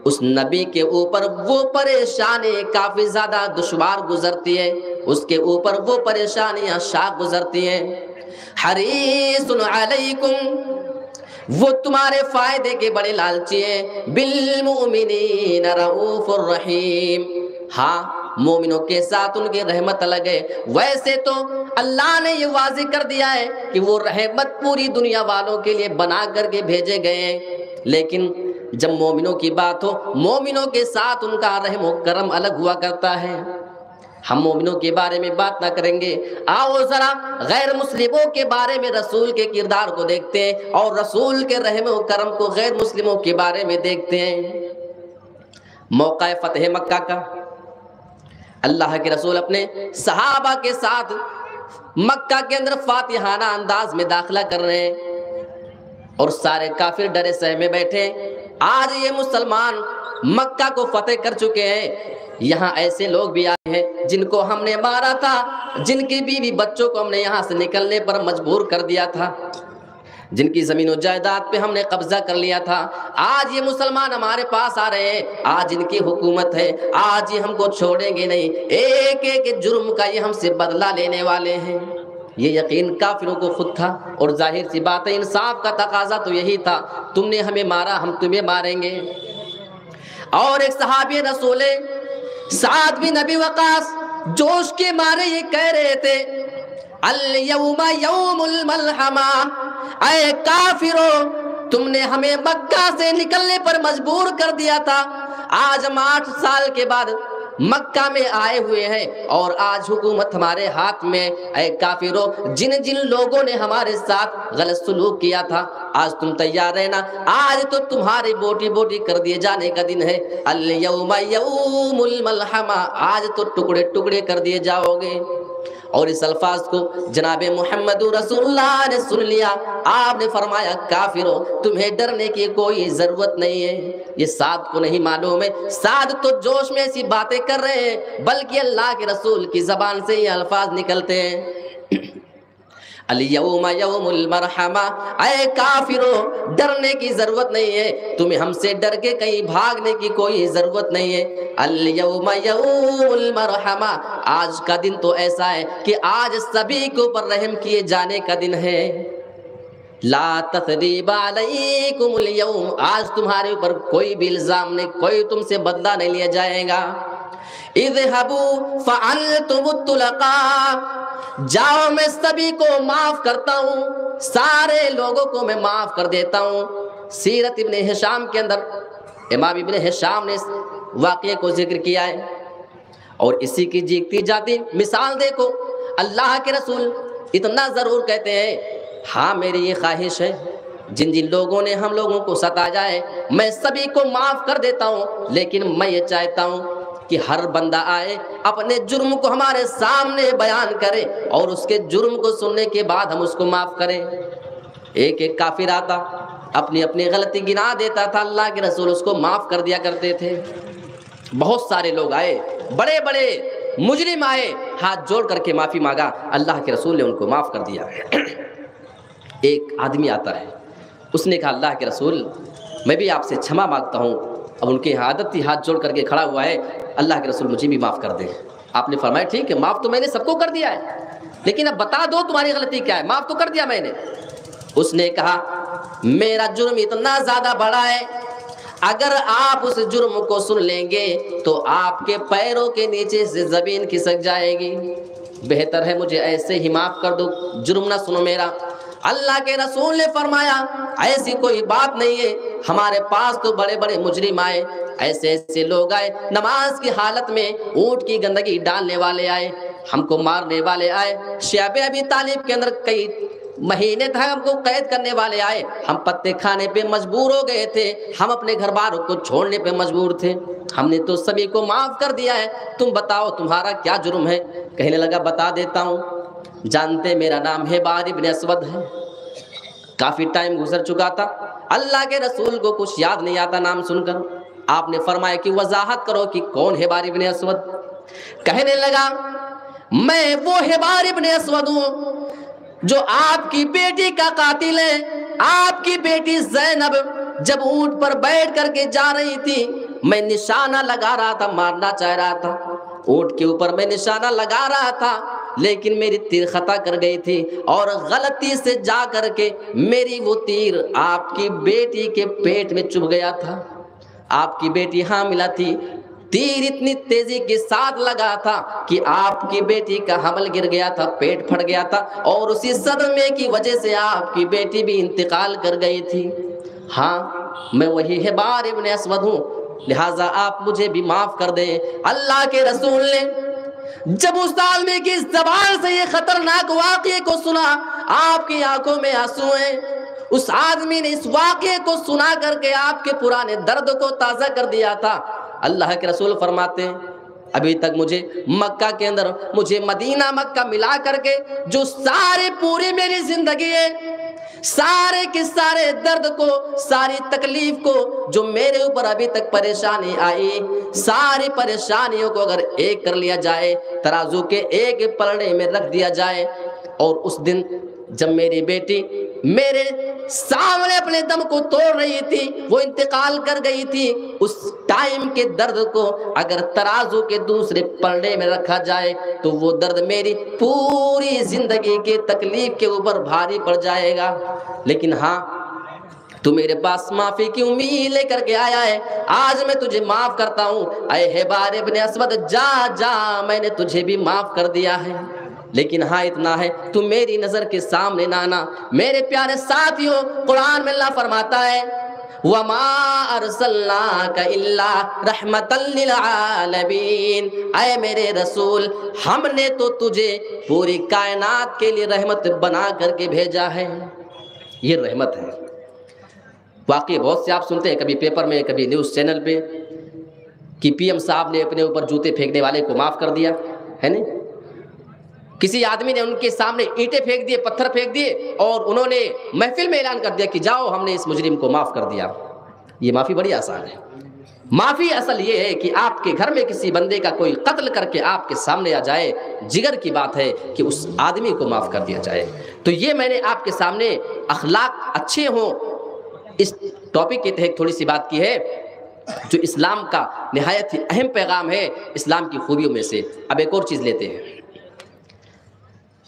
उस नबी के ऊपर वो परेशानी काफ़ी ज़्यादा दुश्वार गुजरती है, उसके ऊपर वो परेशानियाँ शाख गुजरती हैं। हरीसुन अलैकुम वो तुम्हारे फ़ायदे के बड़े लालची हैं। बिल रहीम। हाँ मोमिनों के साथ उनकी रहमत अलग है। वैसे तो अल्लाह ने ये वाजी कर दिया है कि वो रहमत पूरी दुनिया वालों के लिए बना करके भेजे गए हैं। लेकिन जब मोमिनों की बात हो, मोमिनों के साथ उनका रहम करम अलग हुआ करता है। हम मोमिनों के बारे में बात ना करेंगे। आओ जरा गैर मुस्लिमों के बारे में, रसूल के किरदार को देखते हैं और रसूल के रहम करम को गैर मुस्लिमों के बारे में देखते हैं। मौका फतेह मक्का का। अल्लाह के रसूल अपने सहाबा के साथ मक्का के अंदर फातिहाना अंदाज में दाखिला कर रहे हैं और सारे काफिर डरे सहमे बैठे आज ये मुसलमान मक्का को फतेह कर चुके हैं। यहाँ ऐसे लोग भी आए हैं जिनको हमने मारा था, जिनकी बीवी बच्चों को हमने यहाँ से निकलने पर मजबूर कर दिया था। जिनकी ज़मीन जायदाद पे हमने कब्जा कर लिया था। आज ये मुसलमान हमारे पास आ रहे हैं। आज इनकी हुकूमत है। आज ये हमको छोड़ेंगे नहीं। एक एक जुर्म का ये हमसे बदला लेने वाले हैं। ये यकीन काफिरों को खुद था और ज़ाहिर सी बात है, इंसाफ का तकाजा तो यही था। तुमने हमें मारा, हम तुम्हें मारेंगे। और एक सहाबी रसूले साथ भी नबी वकास जोश के मारे ये कह रहे थे काफिरो, तुमने हमें मक्का से निकलने पर मजबूर कर दिया था। आज हम आठ साल के बाद मक्का में आए हुए हैं और आज हुकूमत हमारे हाथ में ऐ काफिरों। जिन जिन लोगों ने हमारे साथ गलत सलूक किया था, आज तुम तैयार रहना। आज तो तुम्हारी बोटी बोटी कर दिए जाने का दिन है। मलहमा, आज तो टुकड़े टुकड़े कर दिए जाओगे। और इस अल्फाज को जनाब मोहम्मद ने सुन लिया। आपने फरमाया, काफिरो तुम्हें डरने की कोई ज़रूरत नहीं है। ये साद को नहीं मालूम है। साध तो जोश में ऐसी बातें कर रहे हैं, बल्कि अल्लाह के रसूल की जबान से ये अल्फाज निकलते हैं। काफिरो, डरने की ज़रूरत नहीं है। तुम्हें हमसे डर के कहीं भागने की कोई ज़रूरत नहीं है। मरहमा। आज का दिन तो ऐसा है कि आज सभी के ऊपर रहम किए जाने का दिन है। ला आज तुम्हारे ऊपर कोई भी इल्ज़ाम नहीं, कोई तुमसे बदला नहीं लिया जाएगा। इजहबू फअलतुमुत्तलका जाओ, मैं सभी को माफ़ करता हूँ। सारे लोगों को मैं माफ़ कर देता हूँ। सीरत इब्ने हिशाम के अंदर, इमाम इब्ने हिशाम ने वाक़े को ज़िक्र किया है। और इसी की जीती जाती मिसाल देखो, अल्लाह के रसूल इतना ज़रूर कहते हैं हाँ मेरी ये ख्वाहिश है, जिन जिन लोगों ने हम लोगों को सता जाए मैं सभी को माफ़ कर देता हूँ, लेकिन मैं ये चाहता हूँ कि हर बंदा आए, अपने जुर्म को हमारे सामने बयान करे और उसके जुर्म को सुनने के बाद हम उसको माफ़ करें। एक एक काफिर आता, अपनी अपनी गलती गिना देता था, अल्लाह के रसूल उसको माफ़ कर दिया करते थे। बहुत सारे लोग आए बड़े बड़े मुजरिम आए, हाथ जोड़ करके माफ़ी मांगा, अल्लाह के रसूल ने उनको माफ़ कर दिया। एक आदमी आता है, उसने कहा, अल्लाह के रसूल, मैं भी आपसे क्षमा माँगता हूँ अब उनकी आदत थी हाथ जोड़ करके खड़ा हुआ है, अल्लाह के रसूल मुझे भी माफ़ कर दे। आपने फरमाया, ठीक है, माफ़ तो मैंने सबको कर दिया है, लेकिन अब बता दो तुम्हारी गलती क्या है, माफ़ तो कर दिया मैंने। उसने कहा, मेरा जुर्म इतना ज़्यादा बड़ा है, अगर आप उस जुर्म को सुन लेंगे तो आपके पैरों के नीचे से ज़मीन खिसक जाएगी। बेहतर है मुझे ऐसे ही माफ़ कर दो, जुर्म ना सुनो मेरा। अल्लाह के रसूल ने फरमाया, ऐसी कोई बात नहीं है, हमारे पास तो बड़े बड़े मुजरिम आए ऐसे ऐसे लोग आए, नमाज़ की हालत में ऊँट की गंदगी डालने वाले आए, हमको मारने वाले आए शेब अभी तालिब के अंदर कई महीने तक हमको कैद करने वाले आए। हम पत्ते खाने पे मजबूर हो गए थे। हम अपने घर बार को छोड़ने पे मजबूर थे। हमने तो सभी को माफ़ कर दिया है। तुम बताओ, तुम्हारा क्या जुर्म है? कहने लगा, बता देता हूँ। जानते मेरा नाम है बार इब्न असवद है। काफ़ी टाइम गुजर चुका था। अल्लाह के रसूल को कुछ याद नहीं आता नाम सुनकर। आपने फरमाया कि वजाहत करो कि कौन है बारिब ने असवद। कहने लगा, मैं वो हेबार इबन असवद हूँ। जो आपकी बेटी का कातिल है, आपकी बेटी जैनब जब ऊँट पर बैठ करके जा रही थी, मैं निशाना लगा रहा था, मारना चाह रहा था। ऊँट के ऊपर मैं निशाना लगा रहा था, लेकिन मेरी तीर खता कर गई थी और गलती से जा करके मेरी वो तीर आपकी बेटी के पेट में चुभ गया था। आपकी बेटी हाँ मिला थी तीर इतनी तेज़ी के साथ लगा था कि आपकी बेटी का हमल गिर गया था, पेट फट गया था और उसी सदमे की वजह से आपकी बेटी भी इंतकाल कर गई थी। हाँ मैं वही है बार इबन असवद हूँ। लिहाजा आप मुझे भी माफ़ कर दें। अल्लाह के रसूल ने जब उस आदमी की जबान से ये खतरनाक वाक्य को सुना, आपकी आँखों में आँसू हैं उस आदमी ने इस वाक्य को सुना करके आपके पुराने दर्द को ताज़ा कर दिया था। अल्लाह के रसूल फरमाते हैं, अभी तक मुझे मक्का के अंदर, मुझे मदीना मक्का मिला करके, जो सारे पूरी मेरी ज़िंदगी है, सारे के सारे दर्द को, सारी तकलीफ़ को, जो मेरे ऊपर अभी तक परेशानी आई, सारी परेशानियों को अगर एक कर लिया जाए, तराजू के एक पलड़े में रख दिया जाए, और उस दिन जब मेरी बेटी मेरे सामने अपने दम को तोड़ रही थी, वो इंतकाल कर गई थी, उस टाइम के दर्द को अगर तराजू के दूसरे पलड़े में रखा जाए तो वो दर्द मेरी पूरी ज़िंदगी के तकलीफ़ के ऊपर भारी पड़ जाएगा। लेकिन हाँ तू मेरे पास माफ़ी की उम्मीद लेकर के आया है। आज मैं तुझे माफ़ करता हूँ। अय है बारे असवद, जा जा, मैंने तुझे भी माफ़ कर दिया है। लेकिन हाँ इतना है। तुम मेरी नज़र के सामने नाना। मेरे प्यारे साथियों, कुरान में अल्लाह फरमाता है मेरे रसूल, हमने तो तुझे पूरी कायनात के लिए रहमत बना करके भेजा है। ये रहमत है। वाकई बहुत से आप सुनते हैं, कभी पेपर में, कभी न्यूज़ चैनल पे, कि पीएम साहब ने अपने ऊपर जूते फेंकने वाले को माफ़ कर दिया, है नहीं? किसी आदमी ने उनके सामने ईंटें फेंक दिए, पत्थर फेंक दिए और उन्होंने महफिल में ऐलान कर दिया कि जाओ, हमने इस मुजरिम को माफ़ कर दिया। ये माफ़ी बड़ी आसान है। माफ़ी असल ये है कि आपके घर में किसी बंदे का कोई कत्ल करके आपके सामने आ जाए, जिगर की बात है कि उस आदमी को माफ़ कर दिया जाए। तो ये मैंने आपके सामने अखलाक अच्छे हों, इस टॉपिक के तहत थोड़ी सी बात की है, जो इस्लाम का नहायत ही अहम पैगाम है इस्लाम की खूबियों में से। अब एक और चीज़ लेते हैं।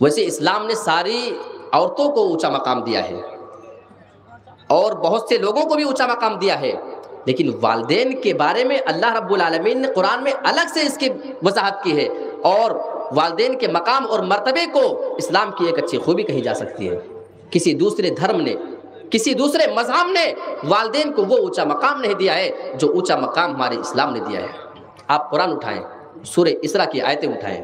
वैसे इस्लाम ने सारी औरतों को ऊँचा मकाम दिया है और बहुत से लोगों को भी ऊँचा मकाम दिया है। लेकिन वालदेन के बारे में अल्लाह रब्बुल ने कुरान में अलग से इसकी वजाहत की है और वालदेन के मकाम और मर्तबे को इस्लाम की एक अच्छी खूबी कही जा सकती है। किसी दूसरे धर्म ने, किसी दूसरे मज़हब ने वालदेन को वो ऊँचा मकाम नहीं दिया है, जो ऊँचा मकाम हमारे इस्लाम ने दिया है। आप कुरान उठाएँ सूर्य इसरा की आयतें उठाएँ।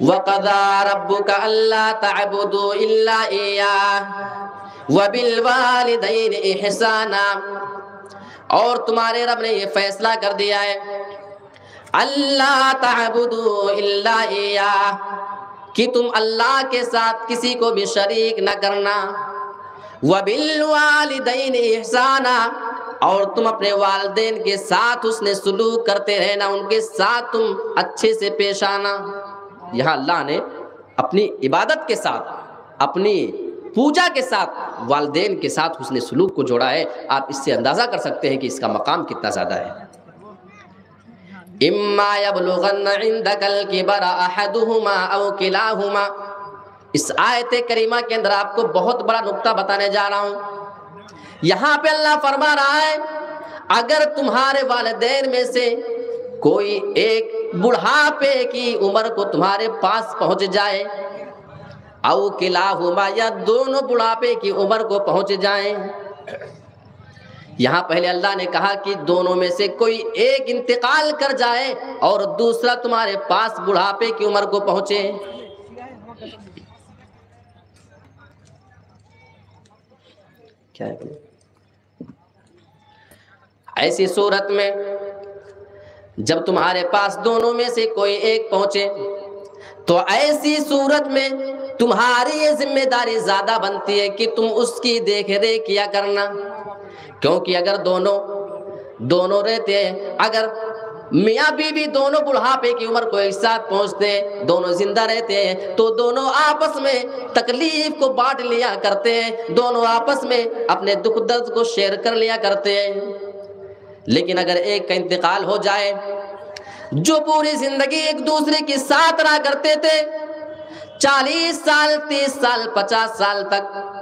रब्बुका अल्ला तअबुदु इल्ला इय्याह व बिल और तुम्हारे रब ने ये फैसला कर दिया है अल्लाह तअबुदु इल्ला कि तुम अल्लाह के साथ किसी को भी शरीक न करना व बिल वालिदैन और तुम अपने वालदेन के साथ उसने सलूक करते रहना उनके साथ तुम अच्छे से पेश आना यहाँ अल्लाह ने अपनी इबादत के साथ, अपनी पूजा के साथ, वालदेन के साथ उसने सलूक को जोड़ा है। आप इससे अंदाज़ा कर सकते हैं कि इसका मकाम कितना ज़्यादा है। इस आयत करीमा के अंदर आपको बहुत बड़ा नुकता बताने जा रहा हूँ। यहाँ पे अल्लाह फरमा रहा है, अगर तुम्हारे वालदेन में से कोई एक बुढ़ापे की उम्र को तुम्हारे पास पहुँच जाए। औ किला हुमा, या दोनों बुढ़ापे की उम्र को पहुँच जाए। यहाँ पहले अल्लाह ने कहा कि दोनों में से कोई एक इंतकाल कर जाए और दूसरा तुम्हारे पास बुढ़ापे की उम्र को पहुँचे। क्या है? ऐसी सूरत में जब तुम्हारे पास दोनों में से कोई एक पहुँचे तो ऐसी सूरत में तुम्हारी ये ज़िम्मेदारी ज़्यादा बनती है कि तुम उसकी देख रेख किया करना। क्योंकि अगर दोनों दोनों रहते हैं अगर मियाँ बीवी दोनों बुढ़ापे की उम्र को एक साथ पहुँचते हैं दोनों ज़िंदा रहते हैं तो दोनों आपस में तकलीफ़ को बांट लिया करते हैं दोनों आपस में अपने दुख दर्द को शेयर कर लिया करते। हैं लेकिन अगर एक का इंतकाल हो जाए, जो पूरी ज़िंदगी एक दूसरे के साथ रहा करते थे, चालीस साल, तीस साल, पचास साल तक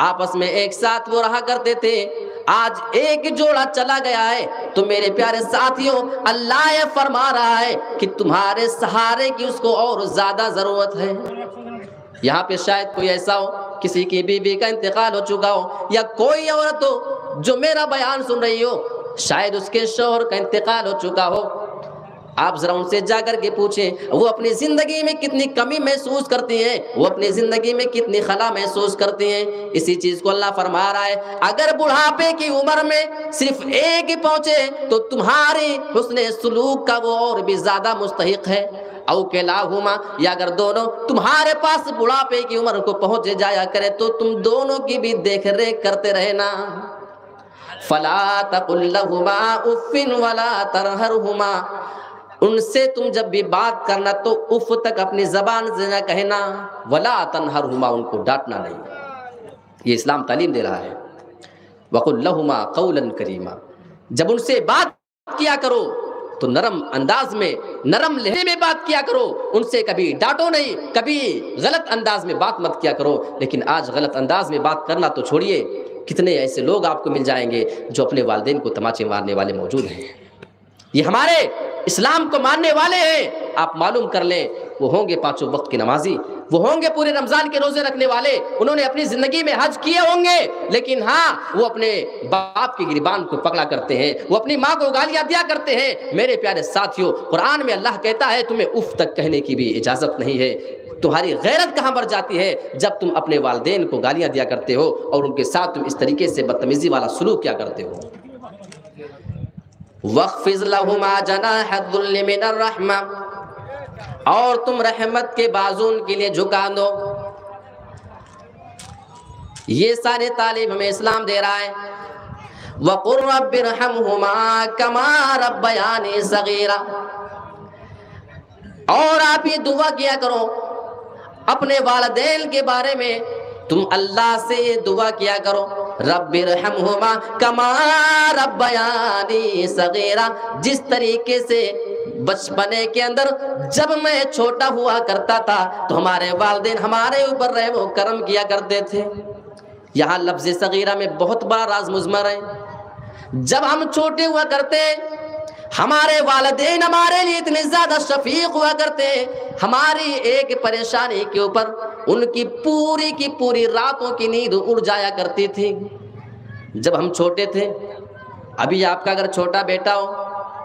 आपस में एक साथ वो रहा करते थे, आज एक जोड़ा चला गया है तो मेरे प्यारे साथियों, अल्लाह फरमा रहा है कि तुम्हारे सहारे की उसको और ज़्यादा ज़रूरत है। यहाँ पे शायद कोई ऐसा हो, किसी की बीवी का इंतकाल हो चुका हो, या कोई औरत हो जो मेरा बयान सुन रही हो शायद उसके शोहर का इंतकाल हो चुका हो। आप जरा उनसे जाकर के पूछें, वो अपनी ज़िंदगी में कितनी कमी महसूस करती हैं? वो अपनी ज़िंदगी में कितनी खला महसूस करती हैं? इसी चीज़ को अल्लाह फरमा रहा है, अगर बुढ़ापे की उम्र में सिर्फ़ एक ही पहुँचे तो तुम्हारी हुस्न सलूक का वो और भी ज़्यादा मुस्तक है। औ के लाहुमा या अगर दोनों तुम्हारे पास बुढ़ापे की उम्र को पहुँचे जाया करे तो तुम दोनों की भी देख रेख करते रहना। फला तकुल्लहुमा उफ़िन वला तरहरहुमा। उनसे तुम जब भी बात करना तो उफ तक अपनी जबान से न कहना, वला तनहर हुमा उनको डांटना नहीं। ये इस्लाम तालीम दे रहा है। वकुल्लहुमा कौलन करीमा। जब उनसे बात किया करो तो नरम अंदाज में, नरम लहरे में बात किया करो। उनसे कभी डांटो नहीं, कभी गलत अंदाज में बात मत किया करो। लेकिन आज गलत अंदाज में बात करना तो छोड़िए। कितने ऐसे लोग आपको मिल जाएँगे जो अपने वालदेन को तमाचे मारने वाले मौजूद हैं। ये हमारे इस्लाम को मानने वाले हैं। आप मालूम कर लें, वो होंगे पाँचों वक्त के नमाजी, वो होंगे पूरे रमज़ान के रोज़े रखने वाले, उन्होंने अपनी ज़िंदगी में हज किए होंगे, लेकिन हाँ वो अपने बाप की गिरबान को पकड़ा करते हैं, वो अपनी माँ को गालियाँ दिया करते हैं। मेरे प्यारे साथियों, कुरान में अल्लाह कहता है, तुम्हें उफ तक कहने की भी इजाज़त नहीं है। तुम्हारी गैरत कहाँ बढ़ जाती है? जब तुम अपने वालदेन को गालियाँ दिया करते हो और उनके साथ तुम इस तरीके से बदतमीजी वाला सलूक क्या करते हो। और तुम रहमत के बाजून के लिए झुका दो। ये सारे तालीम हमें इस्लाम दे रहा है। सगीरा। और आप ये दुआ किया करो अपने वालदेन के बारे में तुम अल्लाह से ये दुआ किया करो। रब्बिरहमहुमा कमा रब्बयानी सगीरा। जिस तरीके से बचपने के अंदर जब मैं छोटा हुआ करता था तो हमारे वालदेन हमारे ऊपर रहे, वो कर्म किया करते थे। यहाँ लफ्ज सगीरा में बहुत बड़ा राज मुजमर है। जब हम छोटे हुआ करते हमारे वालदेन हमारे लिए इतने ज़्यादा शफीक हुआ करते हमारी एक परेशानी के ऊपर उनकी पूरी की पूरी रातों की नींद उड़ जाया करती थी। जब हम छोटे थे, अभी आपका अगर छोटा बेटा हो,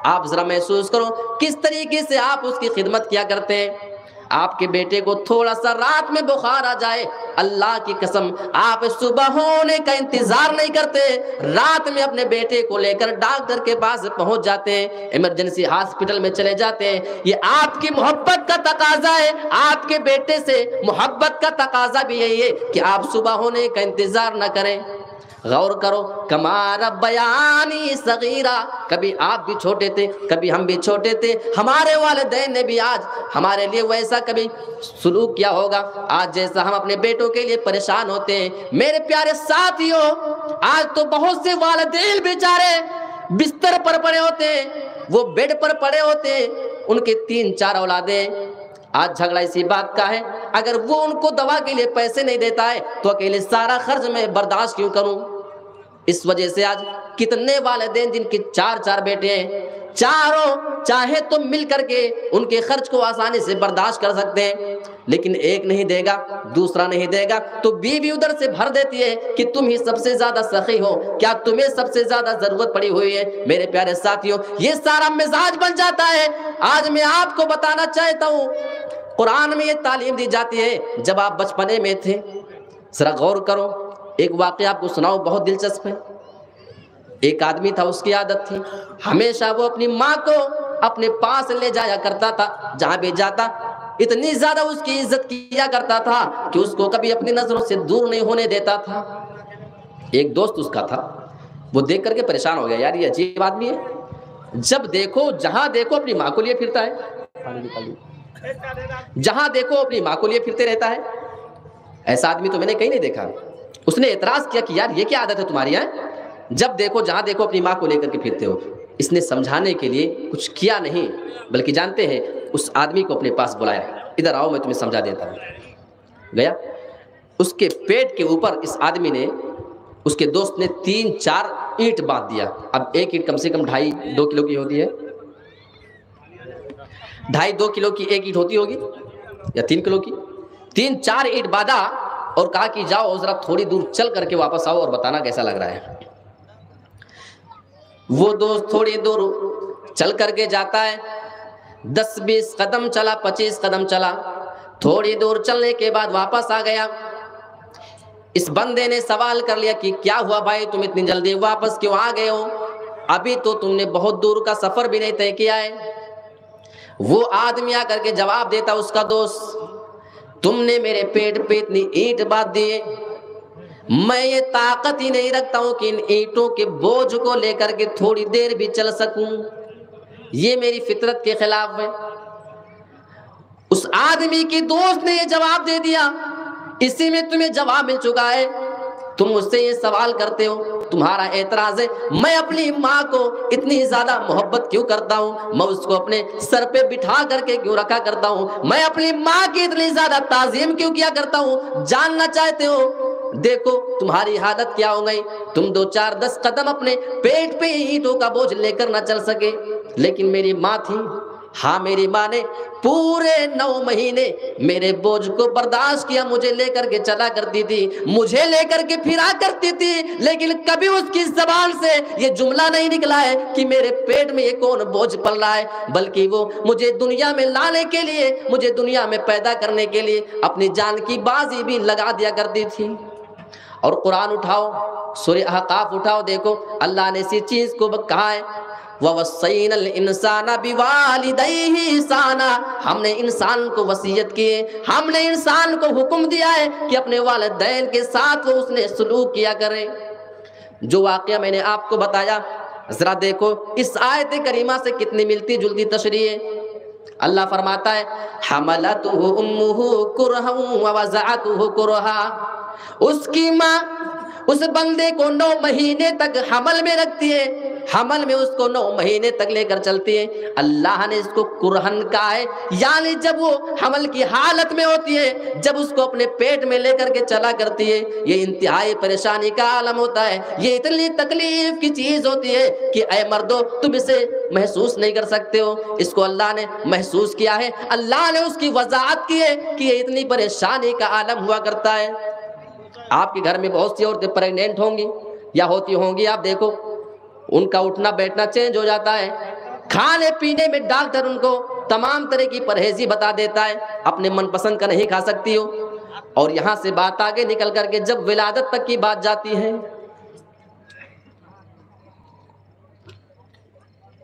आप जरा महसूस करो, किस तरीके से आप उसकी खिदमत किया करते हैं। आपके बेटे को थोड़ा सा रात में बुखार आ जाए, अल्लाह की कसम, आप सुबह होने का इंतज़ार नहीं करते। रात में अपने बेटे को लेकर डॉक्टर के पास पहुँच जाते हैं, इमरजेंसी हॉस्पिटल में चले जाते हैं। ये आपकी मोहब्बत का तकाजा है। आपके बेटे से मोहब्बत का तकाजा भी यही है कि आप सुबह होने का इंतज़ार ना करें। गौर करो कमार बयानी सगीरा। कभी आप भी छोटे थे, कभी हम भी छोटे थे। हमारे वालदेन ने भी आज हमारे लिए वैसा कभी सुलूक किया होगा। आज जैसा हम अपने बेटों के लिए परेशान होते हैं। मेरे प्यारे साथियों, आज तो बहुत से वालदेन बेचारे बिस्तर पर पड़े होते हैं, वो बेड पर पड़े होते हैं, उनके तीन चार औलादे आज झगड़ा इसी बात का है। अगर वो उनको दवा के लिए पैसे नहीं देता है तो अकेले सारा खर्च में बर्दाश्त क्यों करूँ? इस वजह से आज कितने वालदेन जिनके चार चार बेटे हैं, चारों चाहे तो मिल करके उनके खर्च को आसानी से बर्दाश्त कर सकते हैं, लेकिन एक नहीं देगा, दूसरा नहीं देगा तो बीवी उधर से भर देती है कि तुम ही सबसे ज़्यादा सखी हो, क्या तुम्हें सबसे ज़्यादा ज़रूरत पड़ी हुई है? मेरे प्यारे साथियों, ये सारा मिजाज बन जाता है। आज मैं आपको बताना चाहता हूँ कुरान में ये तालीम दी जाती है। जब आप बचपने में थे, जरा गौर करो, एक वाक्य आपको सुनाओ बहुत दिलचस्प है। एक आदमी था, उसकी आदत थी। हमेशा वो अपनी माँ को अपने पास ले जाया करता था, जहाँ भी जाता, इतनी ज़्यादा उसकी इज़्ज़त किया करता था कि उसको कभी अपनी नज़रों से दूर नहीं होने देता था। एक दोस्त उसका था, वो देख करके परेशान हो गया, यार, ये अजीब आदमी है। जब देखो, जहाँ देखो, अपनी माँ को लिए फिरता है। जहाँ देखो अपनी माँ को लिए फिरते रहता है। ऐसा आदमी तो मैंने कहीं नहीं देखा। उसने एतराज़ किया कि यार, ये क्या आदत है तुम्हारी, है? जब देखो, जहाँ देखो, अपनी माँ को लेकर के फिरते हो। इसने समझाने के लिए कुछ किया नहीं, बल्कि जानते हैं, उस आदमी को अपने पास बुलाया इधर आओ, मैं तुम्हें समझा देता हूँ। गया? उसके पेट के ऊपर इस आदमी ने, उसके दोस्त ने तीन, चार ईंट बाँध दिया। अब एक ईंट कम से कम ढाई, दो किलो की होती है। ढाई दो किलो की एक ईट होती होगी या तीन किलो की? तीन, चार ईट बाधा और कहा कि जाओ, जरा थोड़ी दूर चल करके वापस आओ और बताना कैसा लग रहा है। वो दोस्त थोड़ी दूर चल करके जाता है। दस, बीस कदम चला, पच्चीस कदम चला। थोड़ी दूर चलने के बाद वापस आ गया। इस बंदे ने सवाल कर लिया कि क्या हुआ भाई, तुम इतनी जल्दी वापस क्यों आ गए हो? अभी तो तुमने बहुत दूर का सफ़र भी नहीं तय किया है। वो आदमी आकर के जवाब देता उसका दोस्त, तुमने मेरे पेट पे इतनी ईंट बाँध दिए मैं ये ताकत ही नहीं रखता हूँ कि इन ईंटों के बोझ को लेकर के थोड़ी देर भी चल सकूँ। ये मेरी फितरत के खिलाफ है। उस आदमी की दोस्त ने ये जवाब दे दिया। इसी में तुम्हें जवाब मिल चुका है। तुम मुझसे ये सवाल करते हो, तुम्हारा एतराज़ है, मैं अपनी माँ को इतनी ज़्यादा मोहब्बत क्यों करता हूँ? मैं उसको अपने सर पे बिठा करके क्यों रखा करता हूँ? मैं अपनी माँ की इतनी ज़्यादा ताजीम क्यों किया करता हूँ? जानना चाहते हो? देखो, तुम्हारी हालत क्या हो गई? तुम दो चार दस कदम अपने पेट पे ईंटों का बोझ लेकर ना चल सके। लेकिन मेरी माँ थी। हाँ मेरी माँ ने पूरे नौ महीने मेरे बोझ को बर्दाश्त किया, मुझे लेकर के चला करती थी, मुझे लेकर के फिरा करती थी, लेकिन कभी उसकी जबान से ये जुमला नहीं निकला है कि मेरे पेट में ये कौन बोझ पल रहा है, बल्कि वो मुझे दुनिया में लाने के लिए, मुझे दुनिया में पैदा करने के लिए अपनी जान की बाजी भी लगा दिया करती थी। और कुरान उठाओ सूर्य अहकाफ उठाओ, देखो, अल्लाह ने इसी चीज़ को कहा है हमने इंसान को वसीयत किए हमने इंसान को हुक्म दिया है कि अपने वालदेन के साथ वो उसने सलूक किया करे। जो वाक्य मैंने आपको बताया, जरा देखो, इस आयत करीमा से कितनी मिलती जुलती तशरी है अल्लाह फरमाता है हमलत उसकी माँ उस बंदे को नौ महीने तक हमल में रखती है। हमल में उसको नौ महीने तक लेकर चलती है। अल्लाह ने इसको कुरहन कहा है। यानी जब वो हमल की हालत में होती है, जब उसको अपने पेट में लेकर के चला करती है, ये इंतहाई परेशानी का आलम होता है। ये इतनी तकलीफ़ की चीज़ होती है कि अय मर्दो, तुम इसे महसूस नहीं कर सकते हो। इसको अल्लाह ने महसूस किया है। अल्लाह ने उसकी वजाहत की है कि ये इतनी परेशानी का आलम हुआ करता है। आपके घर में बहुत सी औरतें प्रेगनेंट होंगी, या होती होंगी, आप देखो। उनका उठना बैठना चेंज हो जाता है। खाने पीने में डॉक्टर उनको तमाम तरह की परहेजी बता देता है। अपने मनपसंद का नहीं खा सकती हो। और यहाँ से बात आगे निकल करके जब विलादत तक की बात जाती है,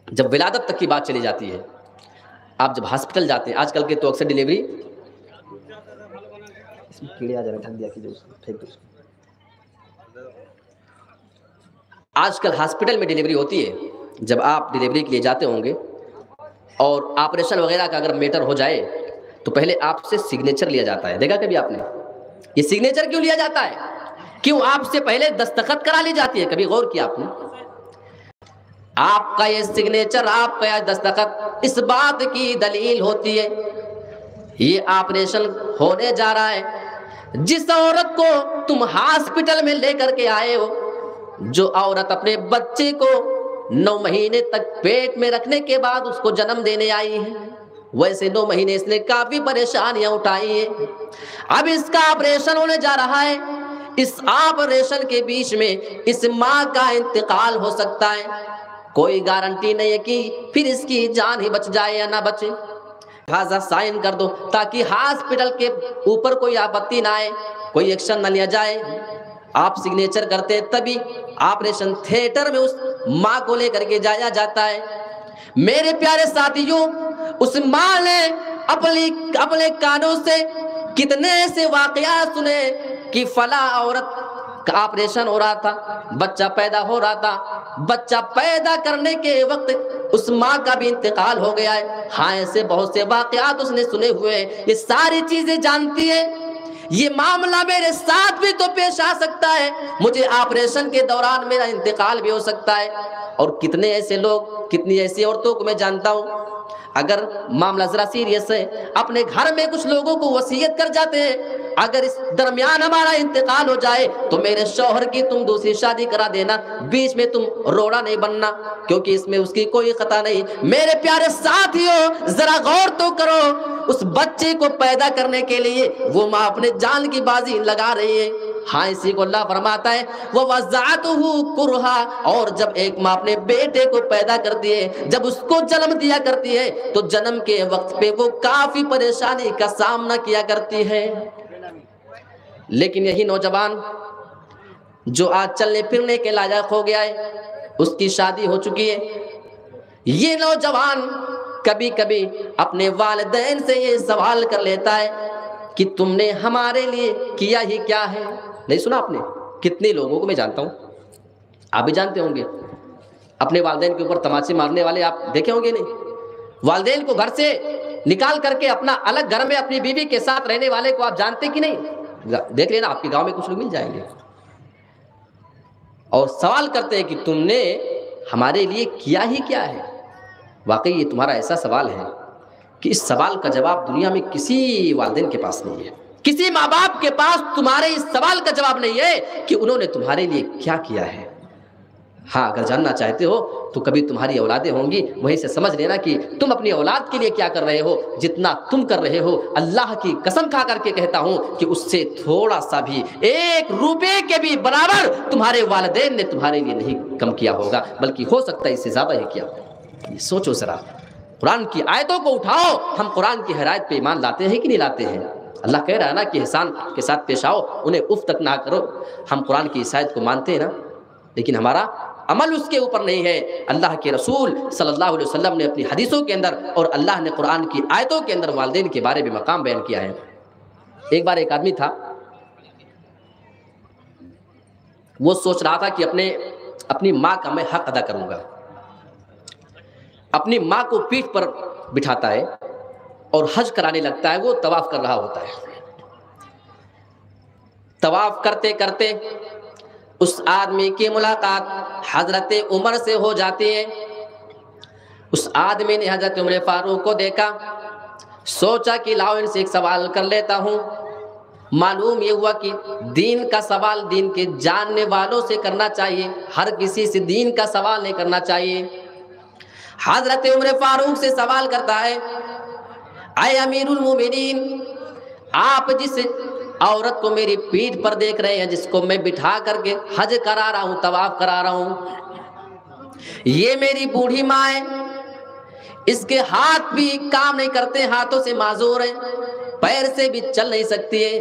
जब विलादत तक की बात चली जाती है, आप जब हॉस्पिटल जाते हैं, आजकल के तो अक्सर डिलीवरी कीड़े आ जा रहे कीजिए फेंक दो आजकल हॉस्पिटल में डिलीवरी होती है, जब आप डिलीवरी के लिए जाते होंगे और ऑपरेशन वगैरह का अगर मैटर हो जाए तो पहले आपसे सिग्नेचर लिया जाता है। देखा कभी आपने? ये सिग्नेचर क्यों लिया जाता है? क्यों आपसे पहले दस्तखत करा ली जाती है? कभी गौर किया आपने? आपका ये सिग्नेचर, आपका यह दस्तखत इस बात की दलील होती है। ये ऑपरेशन होने जा रहा है। जिस औरत को तुम हॉस्पिटल में लेकर के आए हो, जो औरत अपने बच्चे को नौ महीने तक पेट में रखने के बाद उसको जन्म देने आई है, वैसे नौ महीने इसने काफ़ी परेशानियाँ उठाई है। अब इसका ऑपरेशन होने जा रहा है। इस ऑपरेशन के बीच में इस माँ का इंतकाल हो सकता है। कोई गारंटी नहीं है कि फिर इसकी जान ही बच जाए या ना बचे। लिहाजा साइन कर दो, ताकि हॉस्पिटल के ऊपर कोई आपत्ति ना आए, कोई एक्शन न लिया जाए। आप सिग्नेचर करते तभी ऑपरेशन थिएटर में उस माँ को लेकर के जाया जाता है। मेरे प्यारे साथियों, उस माँ ने अपनी, अपने कानों से कितने से वाकया सुने कि फला औरत ऑपरेशन हो रहा था, बच्चा पैदा हो रहा था। बच्चा पैदा करने के वक्त उस माँ का भी इंतकाल हो गया है। हाँ ऐसे बहुत से वाकयात उसने सुने हुए हैं। ये सारी चीज़ें जानती है। ये मामला मेरे साथ भी तो पेश आ सकता है। मुझे ऑपरेशन के दौरान मेरा इंतकाल भी हो सकता है। और कितने ऐसे लोग, कितनी ऐसी औरतों को मैं जानता हूँ अगर मामला जरा सीरियस है, अपने घर में कुछ लोगों को वसीयत कर जाते हैं, अगर इस दरमियान हमारा इंतकाल हो जाए तो मेरे शोहर की तुम दूसरी शादी करा देना, बीच में तुम रोड़ा नहीं बनना, क्योंकि इसमें उसकी कोई खता नहीं। मेरे प्यारे साथियों, जरा गौर तो करो, उस बच्चे को पैदा करने के लिए वो माँ अपने जान की बाजी लगा रही है। हाँ इसी को अल्लाह फरमाता है, वो वजात कुरहा। और जब एक माँ अपने बेटे को पैदा करती है, जब उसको जन्म दिया करती है तो जन्म के वक्त पे वो काफ़ी परेशानी का सामना किया करती है। लेकिन यही नौजवान, जो आज चलने फिरने के लायक हो गया है, उसकी शादी हो चुकी है। ये नौजवान कभी कभी अपने वालदेन से ये सवाल कर लेता है कि तुमने हमारे लिए किया ही क्या है? नहीं सुना आपने? कितने लोगों को मैं जानता हूँ। आप भी जानते होंगे। अपने वालदेन के ऊपर तमाचे मारने वाले आप देखे होंगे नहीं? वालदेन को घर से निकाल करके अपना अलग घर में अपनी बीवी के साथ रहने वाले को आप जानते कि नहीं? देख लेना, आपके गाँव में कुछ लोग मिल जाएँगे। और सवाल करते हैं कि तुमने हमारे लिए किया ही क्या है? वाकई ये तुम्हारा ऐसा सवाल है कि इस सवाल का जवाब दुनिया में किसी वालदेन के पास नहीं है। किसी माँ बाप के पास तुम्हारे इस सवाल का जवाब नहीं है कि उन्होंने तुम्हारे लिए क्या किया है। हाँ अगर जानना चाहते हो तो कभी तुम्हारी औलादें होंगी। वहीं से समझ लेना कि तुम अपनी औलाद के लिए क्या कर रहे हो, जितना तुम कर रहे हो। अल्लाह की कसम खा करके कहता हूँ कि उससे थोड़ा सा भी, एक रुपए के भी बराबर तुम्हारे वालदेन ने तुम्हारे लिए नहीं कम किया होगा, बल्कि हो सकता है इससे ज़्यादा ही किया सोचो ज़रा, कुरान की आयतों को उठाओ। हम कुरान की हरायत पे ईमान लाते हैं कि नहीं लाते हैं? अल्लाह कह रहा है ना कि एहसान के साथ पेश आओ, उन्हें उफ तक ना करो। हम कुरान की ईसायत को मानते हैं ना, लेकिन हमारा अमल उसके ऊपर नहीं है। अल्लाह के रसूल सल्लल्लाहु अलैहि वसल्लम ने अपनी हदीसों के अंदर और अल्लाह ने कुरान की आयतों के अंदर वालदेन के बारे में मकाम बयान किया है। एक बार एक आदमी था, वो सोच रहा था कि अपने, अपनी माँ का मैं हक अदा करूँगा। अपनी माँ को पीठ पर बिठाता है और हज कराने लगता है, वो तवाफ कर रहा होता है। तवाफ करते करते उस आदमी की मुलाकात हज़रत उमर से हो जाती है। उस आदमी ने हज़रत उमर फारूक को देखा, सोचा कि लाओ इनसे एक सवाल कर लेता हूँ। मालूम ये हुआ कि दीन का सवाल दीन के जानने वालों से करना चाहिए, हर किसी से दीन का सवाल नहीं करना चाहिए। हज़रत उम्र फारूक से सवाल करता है आए अमीरुल मोमिनीन, आप जिस औरत को मेरी पीठ पर देख रहे हैं, जिसको मैं बिठा करके हज करा रहा हूँ, तवाफ करा रहा हूँ, ये मेरी बूढ़ी माँ है। इसके हाथ भी काम नहीं करते, हाथों से माजूर है, पैर से भी चल नहीं सकती है,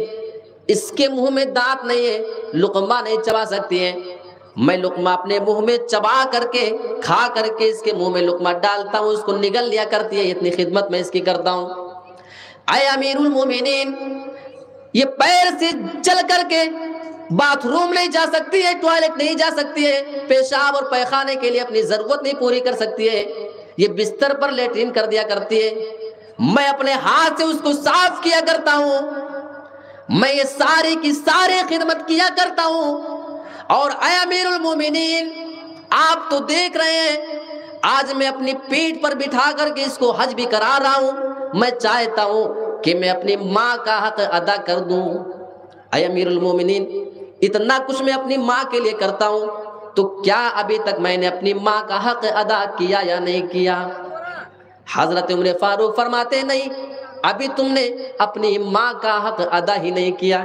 इसके मुँह में दांत नहीं है, लुकमा नहीं चबा सकती है। मैं लुकमा अपने मुँह में चबा करके, खा करके इसके मुँह में लुकमा डालता हूँ उसको निगल लिया करती है, इतनी खिदमत मैं इसकी करता हूँ। आए मोमिनीन, ये पैर से चल करके बाथरूम नहीं जा सकती है, टॉयलेट नहीं जा सकती है, पेशाब और पैखाने के लिए अपनी ज़रूरत नहीं पूरी कर सकती है, ये बिस्तर पर लेटरिन कर दिया करती है। मैं अपने हाथ से उसको साफ़ किया करता हूँ, मैं ये सारी की सारी खिदमत किया करता हूँ और अमीरुल मोमिनीन, आप तो देख रहे हैं, आज मैं अपनी पीठ पर बिठा करके इसको हज भी करा रहा हूँ। मैं चाहता हूँ कि मैं अपनी माँ का हक अदा कर दूँ। अमीरुल मोमिनीन, इतना कुछ मैं अपनी माँ के लिए करता हूँ तो क्या अभी तक मैंने अपनी माँ का हक अदा किया या नहीं किया? हज़रत उम्र फारूक फरमाते नहीं, अभी तुमने अपनी माँ का हक अदा ही नहीं किया।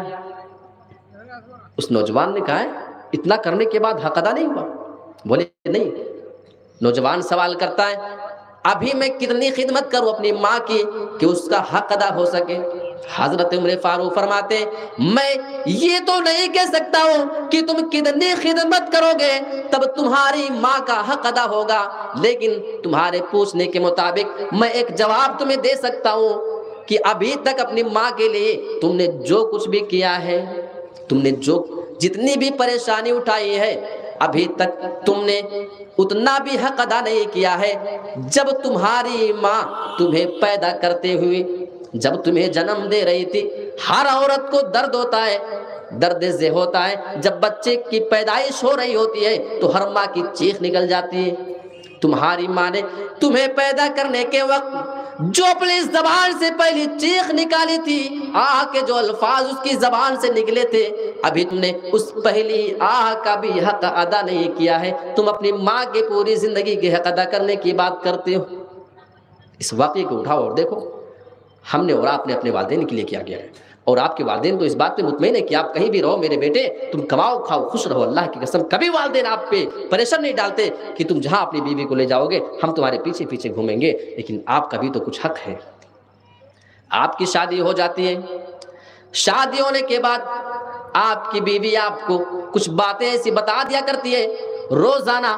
उस नौजवान ने कहा है इतना करने के बाद हक अदा नहीं हुआ। बोले, नहीं, नौजवान सवाल करता है, अभी मैं कितनी खिदमत करूँ अपनी माँ की कि उसका हक अदा हो सके? हज़रत उम्र फारूक फरमाते, मैं ये तो नहीं कह सकता हूँ कि तुम कितनी खिदमत करोगे, तब तुम्हारी माँ का हक अदा होगा। लेकिन तुम्हारे पूछने के मुताबिक मैं एक जवाब तुम्हें दे सकता हूँ कि अभी तक अपनी माँ के लिए तुमने जो कुछ भी किया है, तुमने जो जितनी भी परेशानी उठाई है, अभी तक तुमने उतना भी हक अदा नहीं किया है। जब तुम्हारी माँ तुम्हें पैदा करते हुए, जब तुम्हें जन्म दे रही थी, हर औरत को दर्द होता है, दर्द से होता है। जब बच्चे की पैदाइश हो रही होती है तो हर माँ की चीख निकल जाती है। तुम्हारी माँ ने तुम्हें पैदा करने के वक्त जो अपनी जबान से पहली चीख निकाली थी, आह के जो अल्फाज उसकी जबान से निकले थे, अभी तुमने उस पहली आह का भी हक अदा नहीं किया है। तुम अपनी माँ के पूरी ज़िंदगी के हक अदा करने की बात करते हो। इस वाक्य को उठाओ और देखो, हमने और आपने अपने वालदेन के लिए किया गया है। और आपके वालदेन तो इस बात पे मुतमिन है कि आप कहीं भी रहो, मेरे बेटे, तुम कमाओ, खाओ, खुश रहो, अल्लाह की कसम। कभी वालदेन आप पे परेशान नहीं डालते कि तुम जहाँ अपनी बीवी को ले जाओगे, हम तुम्हारे पीछे पीछे घूमेंगे, लेकिन आपका भी तो कुछ हक है। आपकी शादी हो जाती है। शादी होने के बाद आपकी बीवी आपको कुछ बातें ऐसी बता दिया करती है। रोज़ाना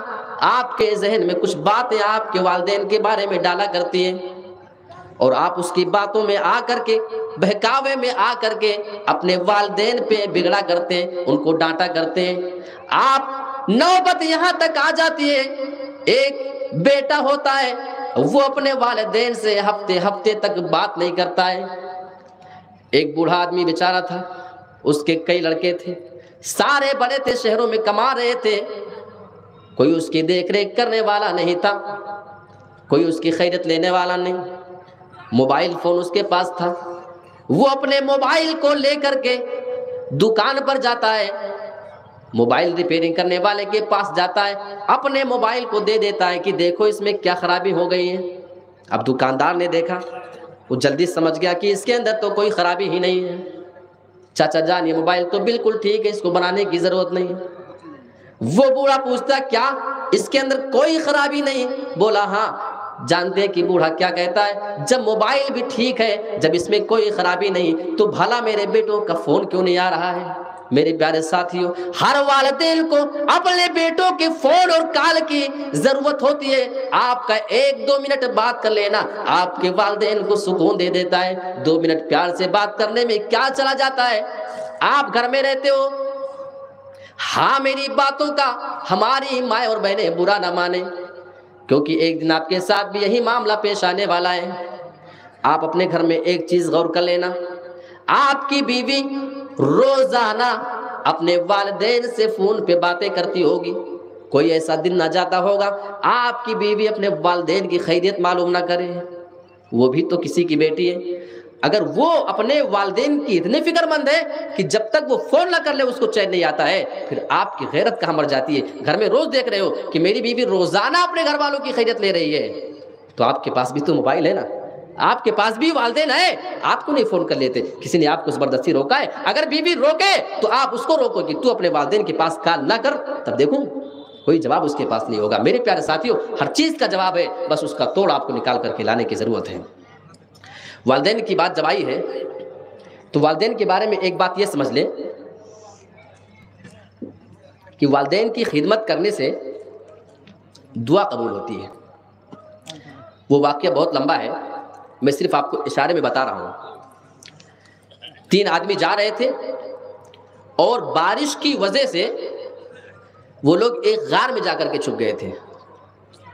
आपके जहन में कुछ बातें आपके वालदेन के बारे में डाला करती है। और आप उसकी बातों में आ करके बहकावे में आ करके अपने वालदेन पे बिगड़ा करते हैं, उनको डांटा करते हैं। आप नौबत यहाँ तक आ जाती है। एक बेटा होता है, वो अपने वालदेन से हफ़्ते हफ़्ते तक बात नहीं करता है। एक बूढ़ा आदमी बेचारा था, उसके कई लड़के थे, सारे बड़े थे, शहरों में कमा रहे थे। कोई उसकी देख रेख करने वाला नहीं था, कोई उसकी खैरत लेने वाला नहीं। मोबाइल फ़ोन उसके पास था। वो अपने मोबाइल को लेकर के दुकान पर जाता है। मोबाइल रिपेयरिंग करने वाले के पास जाता है। अपने मोबाइल को दे देता है कि देखो इसमें क्या खराबी हो गई है। अब दुकानदार ने देखा, वो जल्दी समझ गया कि इसके अंदर तो कोई खराबी ही नहीं है। चाचा जान, ये मोबाइल तो बिल्कुल ठीक है, इसको बनाने की ज़रूरत नहीं है। वो बूढ़ा पूछता, क्या इसके अंदर कोई खराबी नहीं? बोला हाँ जानते हैं कि बूढ़ा क्या कहता है? जब मोबाइल भी ठीक है, जब इसमें कोई खराबी नहीं तो भला मेरे बेटों का फ़ोन क्यों नहीं आ रहा है? मेरे प्यारे साथियों, हर वालदेन को अपने बेटों के फ़ोन और कॉल की ज़रूरत होती है। आपका एक दो मिनट बात कर लेना, आपके वालदेन को सुकून दे देता है। दो मिनट प्यार से बात करने में क्या चला जाता है? आप घर में रहते हो? हाँ मेरी बातों का हमारी माए और बहने बुरा ना माने। क्योंकि एक दिन आपके साथ भी यही मामला पेश आने वाला है। आप अपने घर में एक चीज़ गौर कर लेना। आपकी बीवी रोज़ाना अपने वालदेन से फ़ोन पे बातें करती होगी। कोई ऐसा दिन ना जाता होगा, आपकी बीवी अपने वालदेन की खैरियत मालूम ना करे। वो भी तो किसी की बेटी है। अगर वो अपने वालदेन की इतनी फिक्रमंद है कि जब तक वो फ़ोन ना कर ले, उसको चैन नहीं आता है, फिर आपकी गैरत कहाँ मर जाती है? घर में रोज देख रहे हो कि मेरी बीवी रोज़ाना अपने घर वालों की खैरियत ले रही है। तो आपके पास भी तो मोबाइल है ना? आपके पास भी वालदेन है। आपको नहीं फ़ोन कर लेते। किसी ने आपको ज़बरदस्ती रोका है? अगर बीवी रोके तो आप उसको रोको कि तू अपने वालदेन के पास कॉल ना कर। तब देखो, कोई जवाब उसके पास नहीं होगा। मेरे प्यारे साथियों, हर चीज़ का जवाब है। बस उसका तोड़ आपको निकाल करके लाने की ज़रूरत है। वालदेन की बात जब आई है तो वालदेन के बारे में एक बात यह समझ लें कि वालदेन की खिदमत करने से दुआ कबूल होती है। वो वाक्य बहुत लंबा है, मैं सिर्फ़ आपको इशारे में बता रहा हूँ। तीन आदमी जा रहे थे और बारिश की वजह से वो लोग एक गार में जाकर के छुप गए थे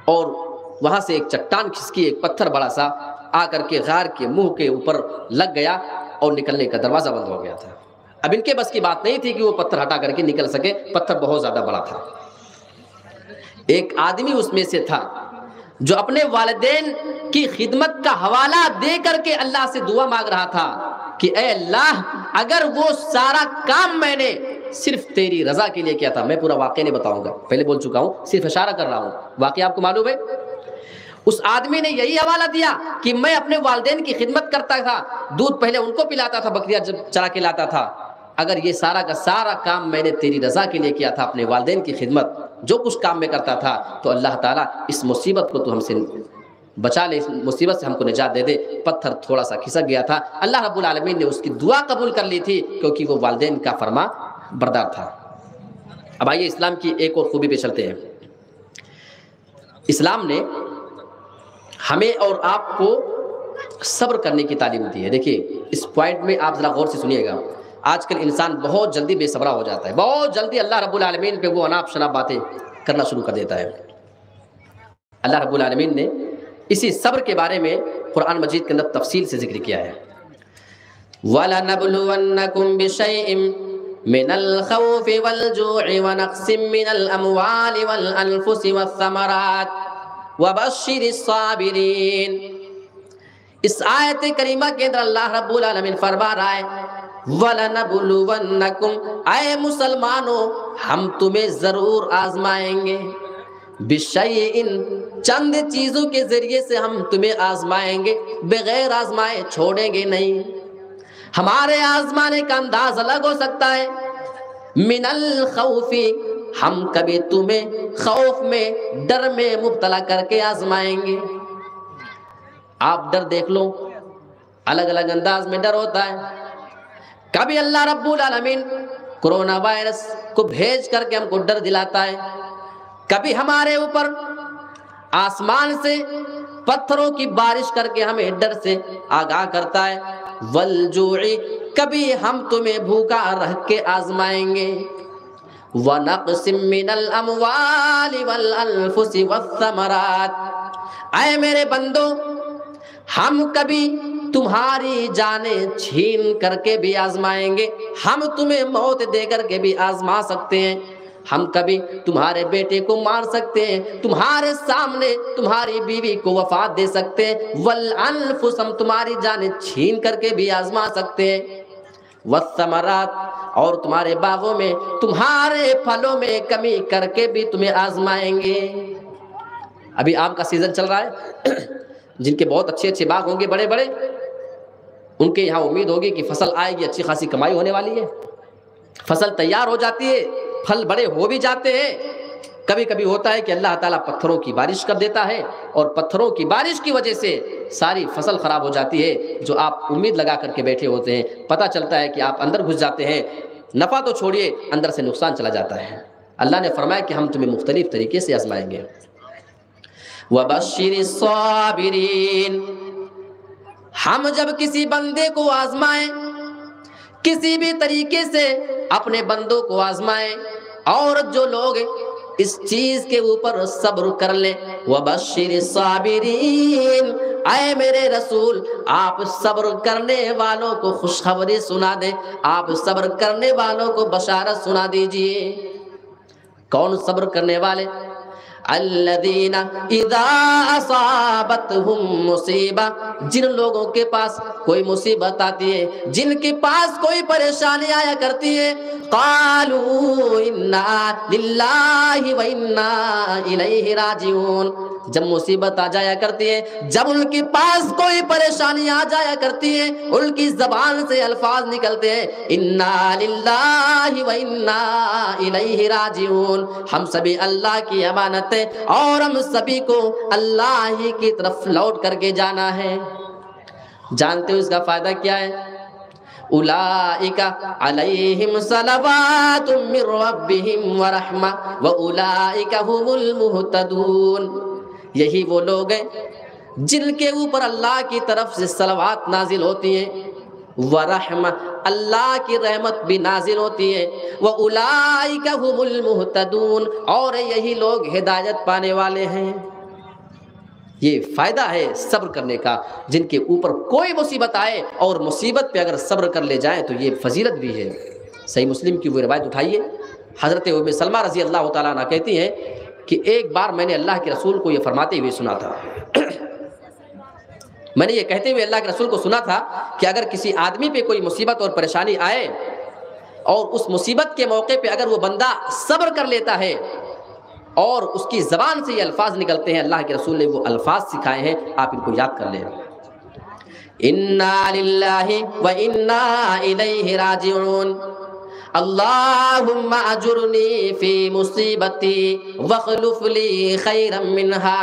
और वहाँ से एक चट्टान खिसकी, एक पत्थर बड़ा सा आकर के गार के मुँह के ऊपर लग गया और निकलने का दरवाज़ा बंद हो गया था। अब इनके बस की बात नहीं थी कि वो पत्थर हटा करके निकल सके, पत्थर बहुत ज़्यादा बड़ा था। एक आदमी उसमें से था जो अपने वालदेन की खिदमत का हवाला दे करके अल्लाह से दुआ मांग रहा था कि अल्लाह, अगर वो सारा काम मैंने सिर्फ़ तेरी रजा के लिए किया था, मैं पूरा वाक्य नहीं बताऊँगा। पहले बोल चुका हूँ, सिर्फ़ इशारा कर रहा हूँ। वाक्य आपको मालूम है? उस आदमी ने यही हवाला दिया कि मैं अपने वालदेन की खिदमत करता था। दूध पहले उनको पिलाता था, बकरिया जब चला के लाता था। अगर ये सारा का सारा काम मैंने तेरी रजा के लिए किया था, अपने वालदेन की खिदमत, जो कुछ काम में करता था तो अल्लाह ताला इस मुसीबत को तो हमसे बचा ले, इस मुसीबत से हमको निजात दे दे। पत्थर थोड़ा सा खिसक गया था। अल्लाह रब्बुल आलमीन ने उसकी दुआ कबूल कर ली थी, क्योंकि वो वालदेन का फरमा बरदार था। अब आइए इस्लाम की एक और खूबी पे चलते हैं। इस्लाम ने हमें और आपको सब्र करने की तालीम दी है। देखिए, इस पॉइंट में आप ज़रा गौर से सुनिएगा। आजकल इंसान बहुत जल्दी बेसबरा हो जाता है। बहुत जल्दी अल्लाह रब्बुल आलमीन पे वो अनाप शनाप बातें करना शुरू कर देता है। अल्लाह रब्बुल आलमीन ने इसी सब्र के बारे में कुरान मजीद के अंदर तफसील से ज़िक्र किया है। वाला नबलुवन्नकुम बिशैइम मिनल खौफि वल जू'i व साबिरीन इस आयत करीमा के अंदर अल्लाह रब्बुल आलमीन फरमा रहा है, वलनबुलवन्नकुम। आए मुसलमानों, हम तुम्हें ज़रूर आजमाएँगे। विषय इन चंद चीज़ों के ज़रिए से हम तुम्हें आजमाएँगे, बगैर आजमाए छोड़ेंगे नहीं। हमारे आजमाने का अंदाज अलग हो सकता है। मिनल खौफी हम कभी तुम्हें खौफ में, डर में मुबतला करके आजमाएँगे। आप डर देख लो अलग अलग अंदाज में डर होता है। कभी अल्लाह रब्बुल आलमीन कोरोना वायरस को भेज करके हमको डर दिलाता है। कभी हमारे ऊपर आसमान से पत्थरों की बारिश करके हमें डर से आगाह करता है। वलजूई कभी हम तुम्हें भूखा रह के आजमाएँगे। मेरे बंदो हम कभी तुम्हारी जाने छीन करके भी आजमाएँगे हम तुम्हें मौत दे करके भी आजमा सकते हैं हम कभी तुम्हारे बेटे को मार सकते हैं तुम्हारे सामने तुम्हारी बीवी को वफात दे सकते हैं वल अनफुस हम तुम्हारी जाने छीन करके भी आजमा सकते हैं वसमरात और तुम्हारे बागों में, तुम्हारे फलों में कमी करके भी तुम्हें आजमाएँगे। अभी आम का सीज़न चल रहा है। जिनके बहुत अच्छे अच्छे बाग होंगे बड़े बड़े उनके यहाँ उम्मीद होगी कि फ़सल आएगी, अच्छी खासी कमाई होने वाली है। फ़सल तैयार हो जाती है, फल बड़े हो भी जाते हैं। कभी कभी होता है कि अल्लाह ताला पत्थरों की बारिश कर देता है और पत्थरों की बारिश की वजह से सारी फ़सल खराब हो जाती है, जो आप उम्मीद लगा करके बैठे होते हैं। पता चलता है कि आप अंदर घुस जाते हैं। नफ़ा तो छोड़िए, अंदर से नुकसान चला जाता है। अल्लाह ने फरमाया कि हम तुम्हें मुख्तलिफ़ तरीके से आजमाएँगे। हम जब किसी बंदे को आजमाएँ, किसी भी तरीके से अपने बंदों को आजमाएँ, और जो लोग इस चीज़ के ऊपर सब्र कर ले। वबशिर साबिरीन, आए मेरे रसूल, आप सब्र करने वालों को खुशखबरी सुना दे। आप सब्र करने वालों को बशारत सुना दीजिए। कौन सब्र करने वाले? अल्लदीना इदा असाबतहुम मुसीबा। जिन लोगों के पास कोई मुसीबत आती है, जिनके पास कोई परेशानी आया करती है, कालू इन्ना लिल्लाहि व इलैहि राजिऊन। जब मुसीबत आ जाया करती है, जब उनके पास कोई परेशानी आ जाया करती है, उनकी जबान से अल्फाज निकलते हैं, इन्ना हम सभी अल्लाह की अमानत है, और हम सभी को अल्लाह ही की तरफ़ लौट करके जाना है। जानते हो इसका फ़ायदा क्या है? उलाइका व उलाइका हुमुल मुहतदून। यही वो लोग हैं जिनके ऊपर अल्लाह की तरफ़ से सलवात नाजिल होती है। व रहमा, अल्लाह की रहमत भी नाजिल होती है। व उलाइका हुमुल मुहतदून, और यही लोग हिदायत पाने वाले हैं। ये फ़ायदा है सब्र करने का, जिनके ऊपर कोई मुसीबत आए और मुसीबत पे अगर सब्र कर ले जाए तो ये फजीलत भी है। सही मुस्लिम की वो रवायत उठाइए। हज़रत उम सलमा रज़ी अल्लाह तला कहती हैं कि एक बार मैंने अल्लाह के रसूल को ये फरमाते हुए सुना था। मैंने ये कहते हुए अल्लाह के रसूल को सुना था कि अगर किसी आदमी पे कोई मुसीबत और परेशानी आए और उस मुसीबत के मौके पे अगर वो बंदा सब्र कर लेता है और उसकी ज़बान से ये अल्फाज निकलते हैं, अल्लाह के रसूल ने वो अल्फाज सिखाए हैं, आप इनको याद कर लें इन्ना व इन्ना इलैहि राजिऊन। अल्लाहुम्मा अजुरनी फ़ी मुसीबती वखलुफ ली खैरम मिनहा।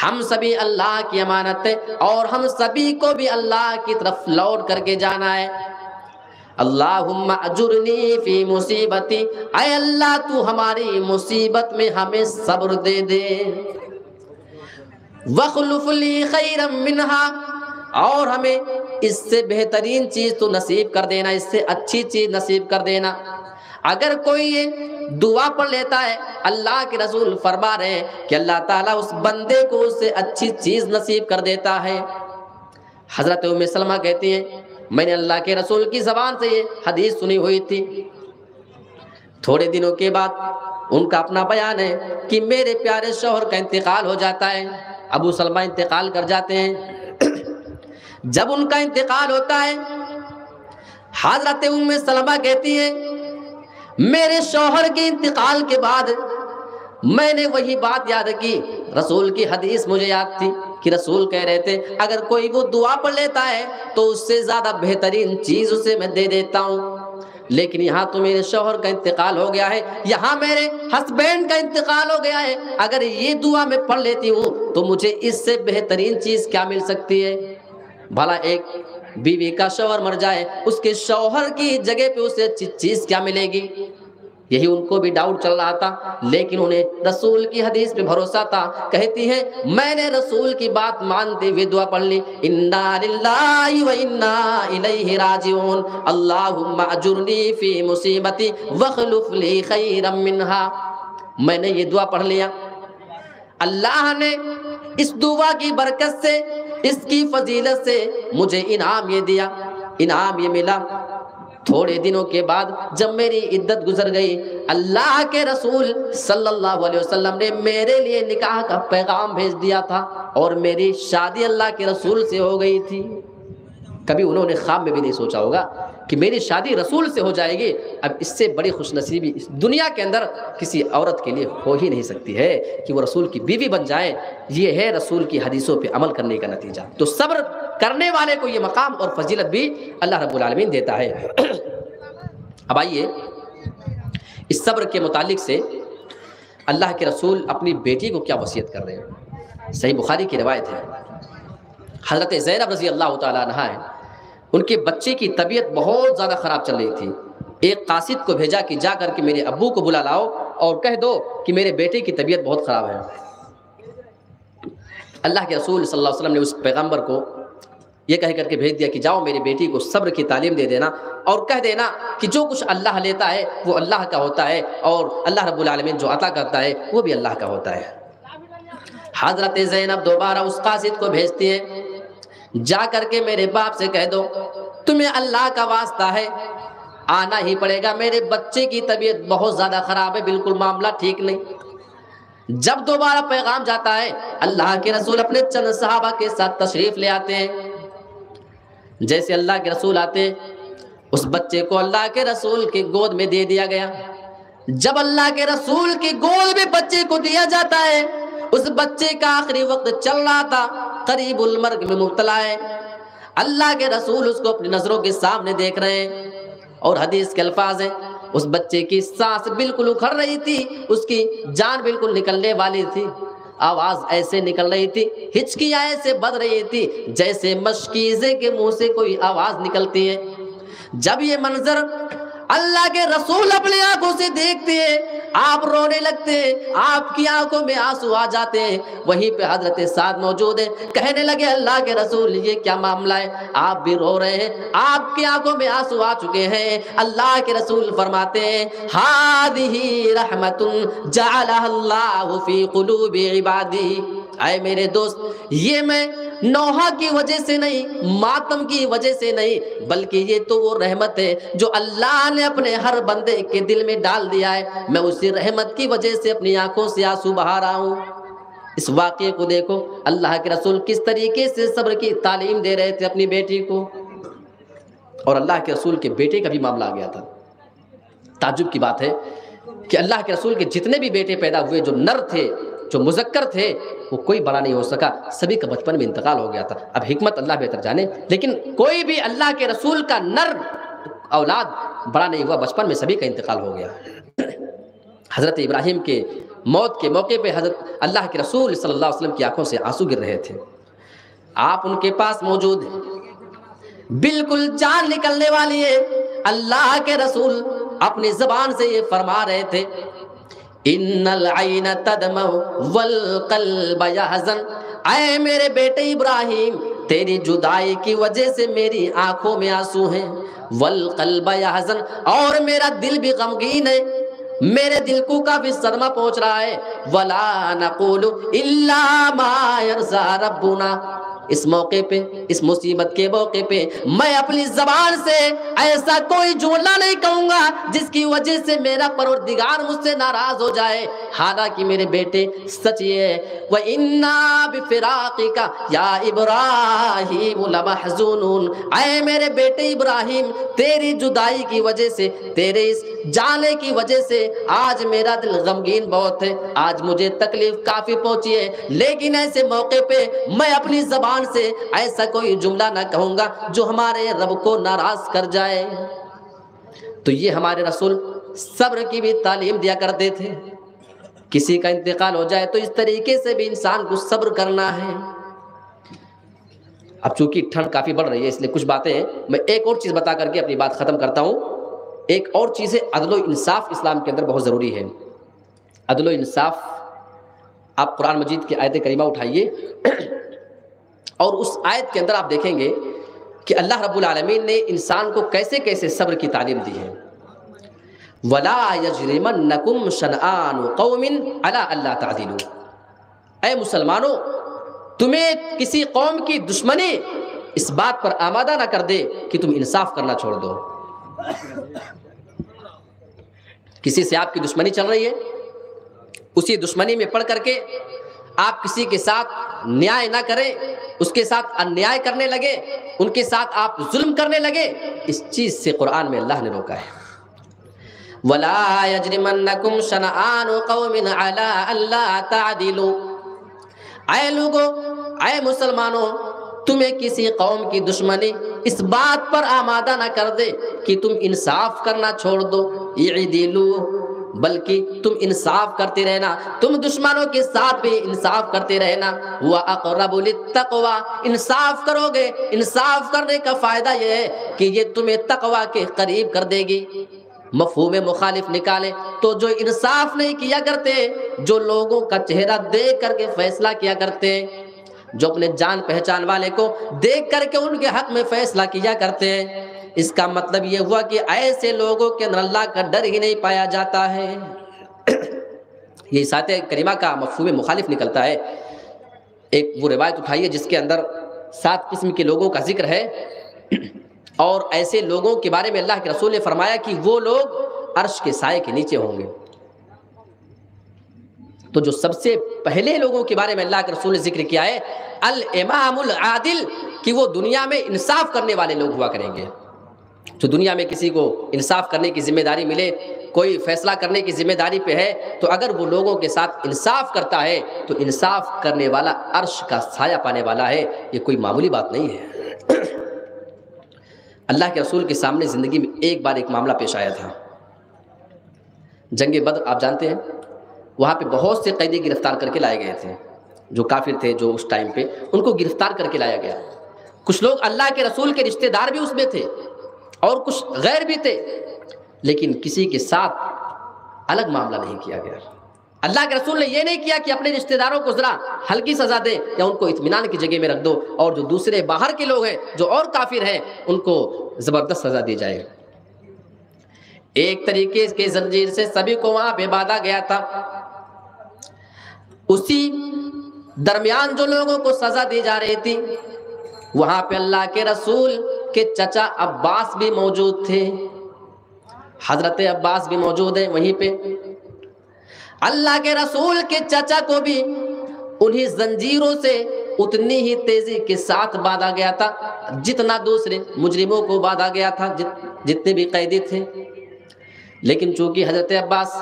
हम सभी अल्लाह की अमानत है और हम सभी को भी अल्लाह की तरफ़ लौट करके जाना है। अल्लाहुम्मा अजुरनी फ़ी मुसीबती, अय अल्लाह तू हमारी मुसीबत में हमें सब्र दे दे। वखलुफली खैरम मिनहा, और हमें इससे बेहतरीन चीज़ तो नसीब कर देना, इससे अच्छी चीज़ नसीब कर देना। अगर कोई ये दुआ पढ़ लेता है, अल्लाह के रसूल फरमा रहे कि अल्लाह ताला उस बंदे को उससे अच्छी चीज़ नसीब कर देता है। हज़रत उम सलमा कहती हैं, मैंने अल्लाह के रसूल की ज़बान से ये हदीस सुनी हुई थी। थोड़े दिनों के बाद उनका अपना बयान है कि मेरे प्यारे शोहर का इंतकाल हो जाता है। अबू सलमा इंतकाल कर जाते हैं। जब उनका इंतकाल होता है, हज़रत उम सलमा कहती है, मेरे शोहर के इंतकाल के बाद मैंने वही बात याद की। रसूल की हदीस मुझे याद थी कि रसूल कह रहे थे, अगर कोई वो दुआ पढ़ लेता है तो उससे ज़्यादा बेहतरीन चीज़ उसे मैं दे देता हूँ। लेकिन यहाँ तो मेरे शोहर का इंतकाल हो गया है, यहाँ मेरे हस्बैंड का इंतकाल हो गया है। अगर ये दुआ मैं पढ़ लेती हूँ तो मुझे इससे बेहतरीन चीज़ क्या मिल सकती है? भला एक बीवी का शौहर मर जाए, उसके शौहर की जगह पे उसे चीज़ क्या मिलेगी? यही उनको भी डाउट चल रहा था, लेकिन उन्हें रसूल की हदीस पे भरोसा था। कहती है, मैंने रसूल की बात मानते हुए दुआ पढ़ ली। इन्ना लिल्लाहि राजिऊन। अल्लाहुम्मा अजुरनी फ़ी मुसीबती वखलुफ ली खैरम मिनहा। मैंने ये दुआ पढ़ लिया। अल्लाह ने इस दुआ की बरकत से इसकी फजीलत से मुझे इनाम ये दिया। इनाम ये मिला। थोड़े दिनों के बाद जब मेरी इद्दत गुजर गई, अल्लाह के रसूल सल्लल्लाहु अलैहि वसल्लम ने मेरे लिए निकाह का पैगाम भेज दिया था और मेरी शादी अल्लाह के रसूल से हो गई थी। कभी उन्होंने ख्वाब में भी नहीं सोचा होगा। कि मेरी शादी रसूल से हो जाएगी, अब इससे बड़ी खुशनसीबी इस दुनिया के अंदर किसी औरत के लिए हो ही नहीं सकती है कि वो रसूल की बीवी बन जाए। ये है रसूल की हदीसों पे अमल करने का नतीजा। तो सब्र करने वाले को ये मकाम और फजीलत भी अल्लाह रब्बुल आलमीन देता है। अब आइए, इस सब्र के मुतालिक से अल्लाह के रसूल अपनी बेटी को क्या वसीयत कर रहे हैं? सही बुखारी की रवायत है। हज़रत ज़ैनब रज़ी अल्लाह तहा है उनके बच्चे की तबीयत बहुत ज़्यादा ख़राब चल रही थी। एक कासिद को भेजा कि जा करके मेरे अब्बू को बुला लाओ और कह दो कि मेरे बेटे की तबीयत बहुत ख़राब है। अल्लाह के रसूल सल्लल्लाहु अलैहि वसल्लम ने उस पैगंबर को ये कह करके भेज दिया कि जाओ मेरी बेटी को सब्र की तालीम दे देना और कह देना कि जो कुछ अल्लाह लेता है, वो अल्लाह का होता है और अल्लाह रब्बुल आलमीन जो अता करता है, वो भी अल्लाह का होता है। हज़रत ज़ैनब दोबारा उस कासिद को भेजती है। जा करके मेरे बाप से कह दो, तुम्हें अल्लाह का वास्ता है। आना ही पड़ेगा। मेरे बच्चे की तबीयत बहुत ज़्यादा ख़राब है, बिल्कुल मामला ठीक नहीं। जब दोबारा पैगाम जाता है, अल्लाह के रसूल अपने चंद साहबा के साथ तशरीफ़ ले आते हैं। जैसे अल्लाह के रसूल आते उस बच्चे को अल्लाह के रसूल के गोद में दे दिया गया। जब अल्लाह के रसूल की गोद में बच्चे को दिया जाता है उस बच्चे का आखिरी वक्त चल रहा था करीब उलमर्ग में मुबतला है। अल्लाह के रसूल उसको अपनी नज़रों के सामने देख रहे हैं और हदीस के अल्फाज हैं, उस बच्चे की सांस बिल्कुल उखड़ रही थी, उसकी जान बिल्कुल निकलने वाली थी, आवाज़ ऐसे निकल रही थी हिचकियाँ ऐसे बद रही थी, जैसे मशकीजे के मुँह से कोई आवाज़ निकलती है। जब ये मंजर अल्लाह के रसूल अपने आँखों से देखते हैं। आप रोने लगते हैं, आपकी आँखों में आँसू आ जाते हैं। वहीं पे हज़रत साथ मौजूद है। कहने लगे, अल्लाह के रसूल, ये क्या मामला है? आप भी रो रहे हैं, आपकी आँखों में आँसू आ चुके हैं। अल्लाह के रसूल फरमाते हैं, हादिही रहमतुन जालल्लाहु फ़ी कुलूबि इबादी। आए मेरे दोस्त, ये मैं नौहा की वजह से नहीं, मातम की वजह से नहीं, बल्कि ये तो वो रहमत है जो अल्लाह ने अपने हर बंदे के दिल में डाल दिया है। मैं उसी रहमत की वजह से अपनी आँखों से आँसू बहा रहा हूँ। इस वाक्य को देखो, अल्लाह के रसूल किस तरीके से सब्र की तालीम दे रहे थे अपनी बेटी को? और अल्लाह के रसूल के बेटे का भी मामला आ गया था। ताजुब की बात है कि अल्लाह के रसूल के जितने भी बेटे पैदा हुए, जो नर थे जो मुजक्कर थे, वो कोई बड़ा नहीं हो सका। सभी का बचपन में इंतकाल हो गया था। अब हिकमत अल्लाह बेहतर जाने, लेकिन कोई भी अल्लाह के रसूल का नर औलाद बड़ा नहीं हुआ। बचपन में सभी का इंतकाल हो गया। हज़रत इब्राहिम के मौत के मौके पे हज़रत अल्लाह के रसूल सल्लल्लाहु अलैहि वसल्लम की आँखों से आँसू गिर रहे थे। आप उनके पास मौजूद हैं। बिल्कुल जान निकलने वाली है। अल्लाह के रसूल अपनी जबान से ये फरमा रहे थे इन्नल आइन तदम वल कल्ब यहजन। आए मेरे बेटे इब्राहिम, तेरी जुदाई की वजह से मेरी आँखों में आँसू हैं। वल कल्ब हजन और मेरा दिल भी गमगीन है। मेरे दिल को काफ़ी सदमा पहुँच रहा है। वला नकुलु इल्ला रब्बुना। इस मौके पे, इस मुसीबत के मौके पे मैं अपनी जबान से ऐसा कोई जुमला नहीं कहूँगा जिसकी वजह से मेरा परवरदिगार मुझसे नाराज़ हो जाए। हालाँकि मेरे बेटे सच ये वह इन्ना बिफिराकी का या इब्राहिम आए मेरे बेटे इब्राहिम, तेरी जुदाई की वजह से, तेरे इस जाने की वजह से आज मेरा दिल गमगीन बहुत है। आज मुझे तकलीफ़ काफ़ी पहुँची है, लेकिन ऐसे मौके पे मैं अपनी जबान जबान से ऐसा कोई जुमला ना कहूँगा जो हमारे रब को नाराज़ कर जाए। तो ये हमारे रसूल सब्र की भी तालीम दिया करते थे। किसी का इंतकाल हो जाए तो इस तरीके से भी इंसान को सब्र करना है। अब चूँकि ठंड काफ़ी बढ़ रही है, इसलिए कुछ बातें मैं एक और चीज़ बता करके अपनी बात ख़त्म करता हूँ। एक और चीज़ है, अदलो इंसाफ इस्लाम के अंदर बहुत ज़रूरी है। अदलो इंसाफ, आप कुरान मजीद की आयत करीमा उठाइए। और उस आयत के अंदर आप देखेंगे कि अल्लाह रब्बुल आलमीन ने इंसान को कैसे कैसे सब्र की तालीम दी है। वला यजरिमन्नकुम शनआन कौमिन अला अल्लाह तादिलु मुसलमानों, तुम्हें किसी कौम की दुश्मनी इस बात पर आमादा ना कर दे कि तुम इंसाफ करना छोड़ दो। किसी से आपकी दुश्मनी चल रही है, उसी दुश्मनी में पढ़ करके आप किसी के साथ न्याय ना करें, उसके साथ अन्याय करने लगे, उनके साथ आप जुल्म करने लगे, इस चीज़ से कुरान में अल्लाह ने रोका है। वला मुसलमानों, तुम्हें किसी कौम की दुश्मनी इस बात पर आमादा ना कर दे कि तुम इंसाफ करना छोड़ दो। ये दिलू बल्कि तुम इंसाफ करते रहना, तुम दुश्मनों के साथ भी इंसाफ करते रहना। वह अकरबुल तकवा इंसाफ करोगे, इंसाफ करने का फ़ायदा यह है कि ये तुम्हें तकवा के करीब कर देगी। मफहूम मुखालिफ निकाले। तो जो इंसाफ नहीं किया करते, जो लोगों का चेहरा देख करके फैसला किया करते, जो अपने जान पहचान वाले को देख करके उनके हक में फैसला किया करते हैं इसका मतलब ये हुआ कि ऐसे लोगों के अंदर अल्लाह का डर ही नहीं पाया जाता है। ये सात करीमा का मफहूम मुखालिफ निकलता है। एक वो रिवायत उठाइए जिसके अंदर सात किस्म के लोगों का ज़िक्र है। और ऐसे लोगों के बारे में अल्लाह के रसूल ने फरमाया कि वो लोग अर्श के साय के नीचे होंगे। तो जो सबसे पहले लोगों के बारे में अल्लाह के रसूल ने ज़िक्र किया है अल इमामुल आदिल कि वो दुनिया में इंसाफ करने वाले लोग हुआ करेंगे। जो दुनिया में किसी को इंसाफ करने की ज़िम्मेदारी मिले, कोई फैसला करने की ज़िम्मेदारी पे है तो अगर वो लोगों के साथ इंसाफ करता है तो इंसाफ करने वाला अर्श का साया पाने वाला है, ये कोई मामूली बात नहीं है। अल्लाह के रसूल के सामने ज़िंदगी में एक बार एक मामला पेश आया था। जंग बद्र, आप जानते हैं, वहाँ पे बहुत से कैदी गिरफ़्तार करके लाए गए थे, जो काफिर थे, जो उस टाइम पे, उनको गिरफ़्तार करके लाया गया। कुछ लोग अल्लाह के रसूल के रिश्तेदार भी उसमें थे और कुछ गैर भी थे, लेकिन किसी के साथ अलग मामला नहीं किया गया। अल्लाह के रसूल ने यह नहीं किया कि अपने रिश्तेदारों को जरा हल्की सजा दे या उनको इतमान की जगह में रख दो, और जो दूसरे बाहर के लोग हैं, जो और काफिर हैं, उनको ज़बरदस्त सजा दी जाए। एक तरीके के जंजीर से सभी को वहाँ पे बांधा गया था। उसी दरमियान जो लोगों को सजा दी जा रही थी, वहाँ पे अल्लाह के रसूल के चचा अब्बास भी मौजूद थे। हज़रत अब्बास भी मौजूद है वहीं पे। अल्लाह के रसूल के चचा को भी उन्हीं जंजीरों से उतनी ही तेज़ी के साथ बांधा गया था जितना दूसरे मुजरिमों को बांधा गया था जित, जितने भी कैदी थे। लेकिन चूँकि हज़रत अब्बास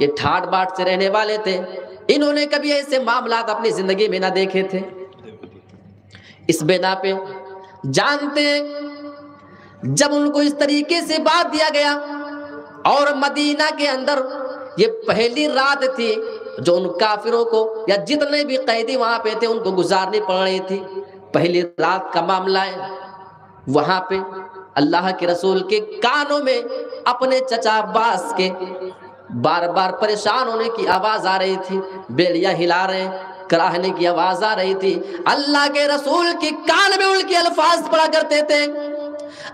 ये ठाट बाट से रहने वाले थे इन्होंने कभी ऐसे मामला अपनी ज़िंदगी में ना देखे थे। इस बिना पे जानते जब उनको इस तरीके से बात दिया गया और मदीना के अंदर ये पहली रात थी जो उन काफिरों को या जितने भी कैदी वहाँ पे थे उनको गुजारनी पड़ रही थी। पहली रात का मामला है। वहाँ पे अल्लाह के रसूल के कानों में अपने चचा अब्बास के बार बार परेशान होने की आवाज़ आ रही थी। बेलिया हिला रहे कराहने की आवाज़ आ रही थी। अल्लाह के रसूल के कान में उनके अल्फाज पड़ा करते थे।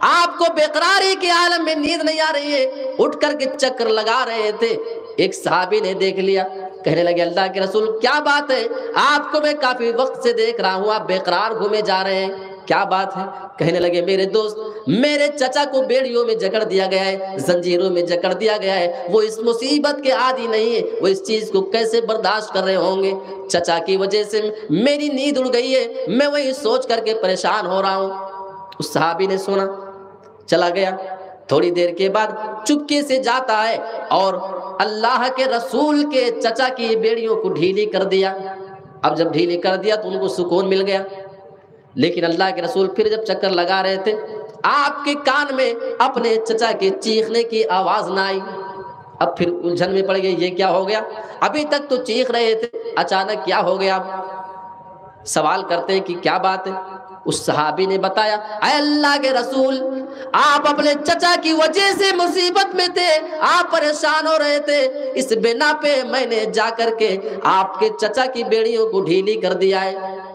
आपको बेकरारी के आलम में नींद नहीं आ रही है। उठ करके चक्कर लगा रहे थे। एक साहबी ने देख लिया। कहने लगे, अल्लाह के रसूल, क्या बात है? आपको मैं काफ़ी वक्त से देख रहा हूँ, आप बेकरार घूमे जा रहे हैं। क्या बात है? कहने लगे, मेरे दोस्त, मेरे चचा को बेड़ियों में जकड़ दिया गया है, जंजीरों में जकड़ दिया गया है। वो इस मुसीबत के आदि नहीं है। वो इस चीज़ को कैसे बर्दाश्त कर रहे होंगे? चचा की वजह से मेरी नींद उड़ गई है। मैं वही सोच करके परेशान हो रहा हूँ। उस साहबी ने सुना, चला गया। थोड़ी देर के बाद चुपके से जाता है और अल्लाह के रसूल के चचा की बेड़ियों को ढीली कर दिया। अब जब ढीली कर दिया तो उनको सुकून मिल गया। लेकिन अल्लाह के रसूल फिर जब चक्कर लगा रहे थे, आपके कान में अपने चचा के चीखने की आवाज़ ना आई। अब फिर उलझन में पड़ गए, ये क्या हो गया? अभी तक तो चीख रहे थे, अचानक क्या हो गया? सवाल करते हैं कि क्या बात है? उस सहाबी ने बताया अल्लाह के रसूल, आप अपने चचा की वजह से मुसीबत में थे, आप परेशान हो रहे थे। इस बिना पे मैंने जाकर के आपके चचा की बेड़ियों को ढीली कर दिया है,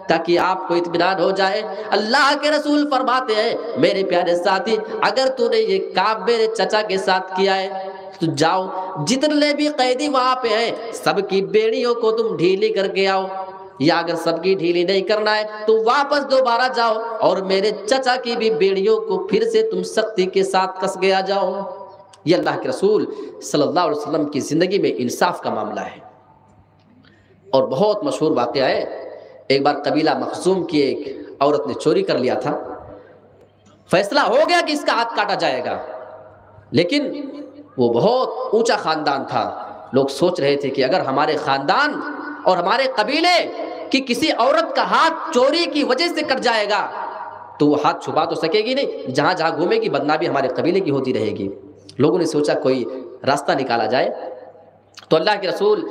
ताकि आपको इतमान हो जाए। अल्लाह के रसूल फरमाते हैं, मेरे प्यारे साथी, अगर तूने ये काम मेरे चचा के साथ किया है तो जाओ, जितने भी कैदी वहाँ पे हैं, सबकी बेड़ियों को तुम ढीली करके आओ। या अगर सबकी ढीली नहीं करना है तो वापस दोबारा जाओ और मेरे चचा की भी बेड़ियों को फिर से तुम सख्ती के साथ कस गया जाओ। ये अल्लाह के रसूल सल्लल्लाहु अलैहि वसल्लम की ज़िंदगी में इंसाफ का मामला है। और बहुत मशहूर वाक़ है। एक बार कबीला मखसूम की एक औरत ने चोरी कर लिया था। फैसला हो गया कि इसका हाथ काटा जाएगा। लेकिन वो बहुत ऊँचा ख़ानदान था। लोग सोच रहे थे कि अगर हमारे ख़ानदान और हमारे कबीले की किसी औरत का हाथ चोरी की वजह से कट जाएगा तो वो हाथ छुपा तो सकेगी नहीं, जहाँ जहाँ घूमेगी, बदनामी हमारे कबीले की होती रहेगी। लोगों ने सोचा कोई रास्ता निकाला जाए। तो अल्लाह के रसूल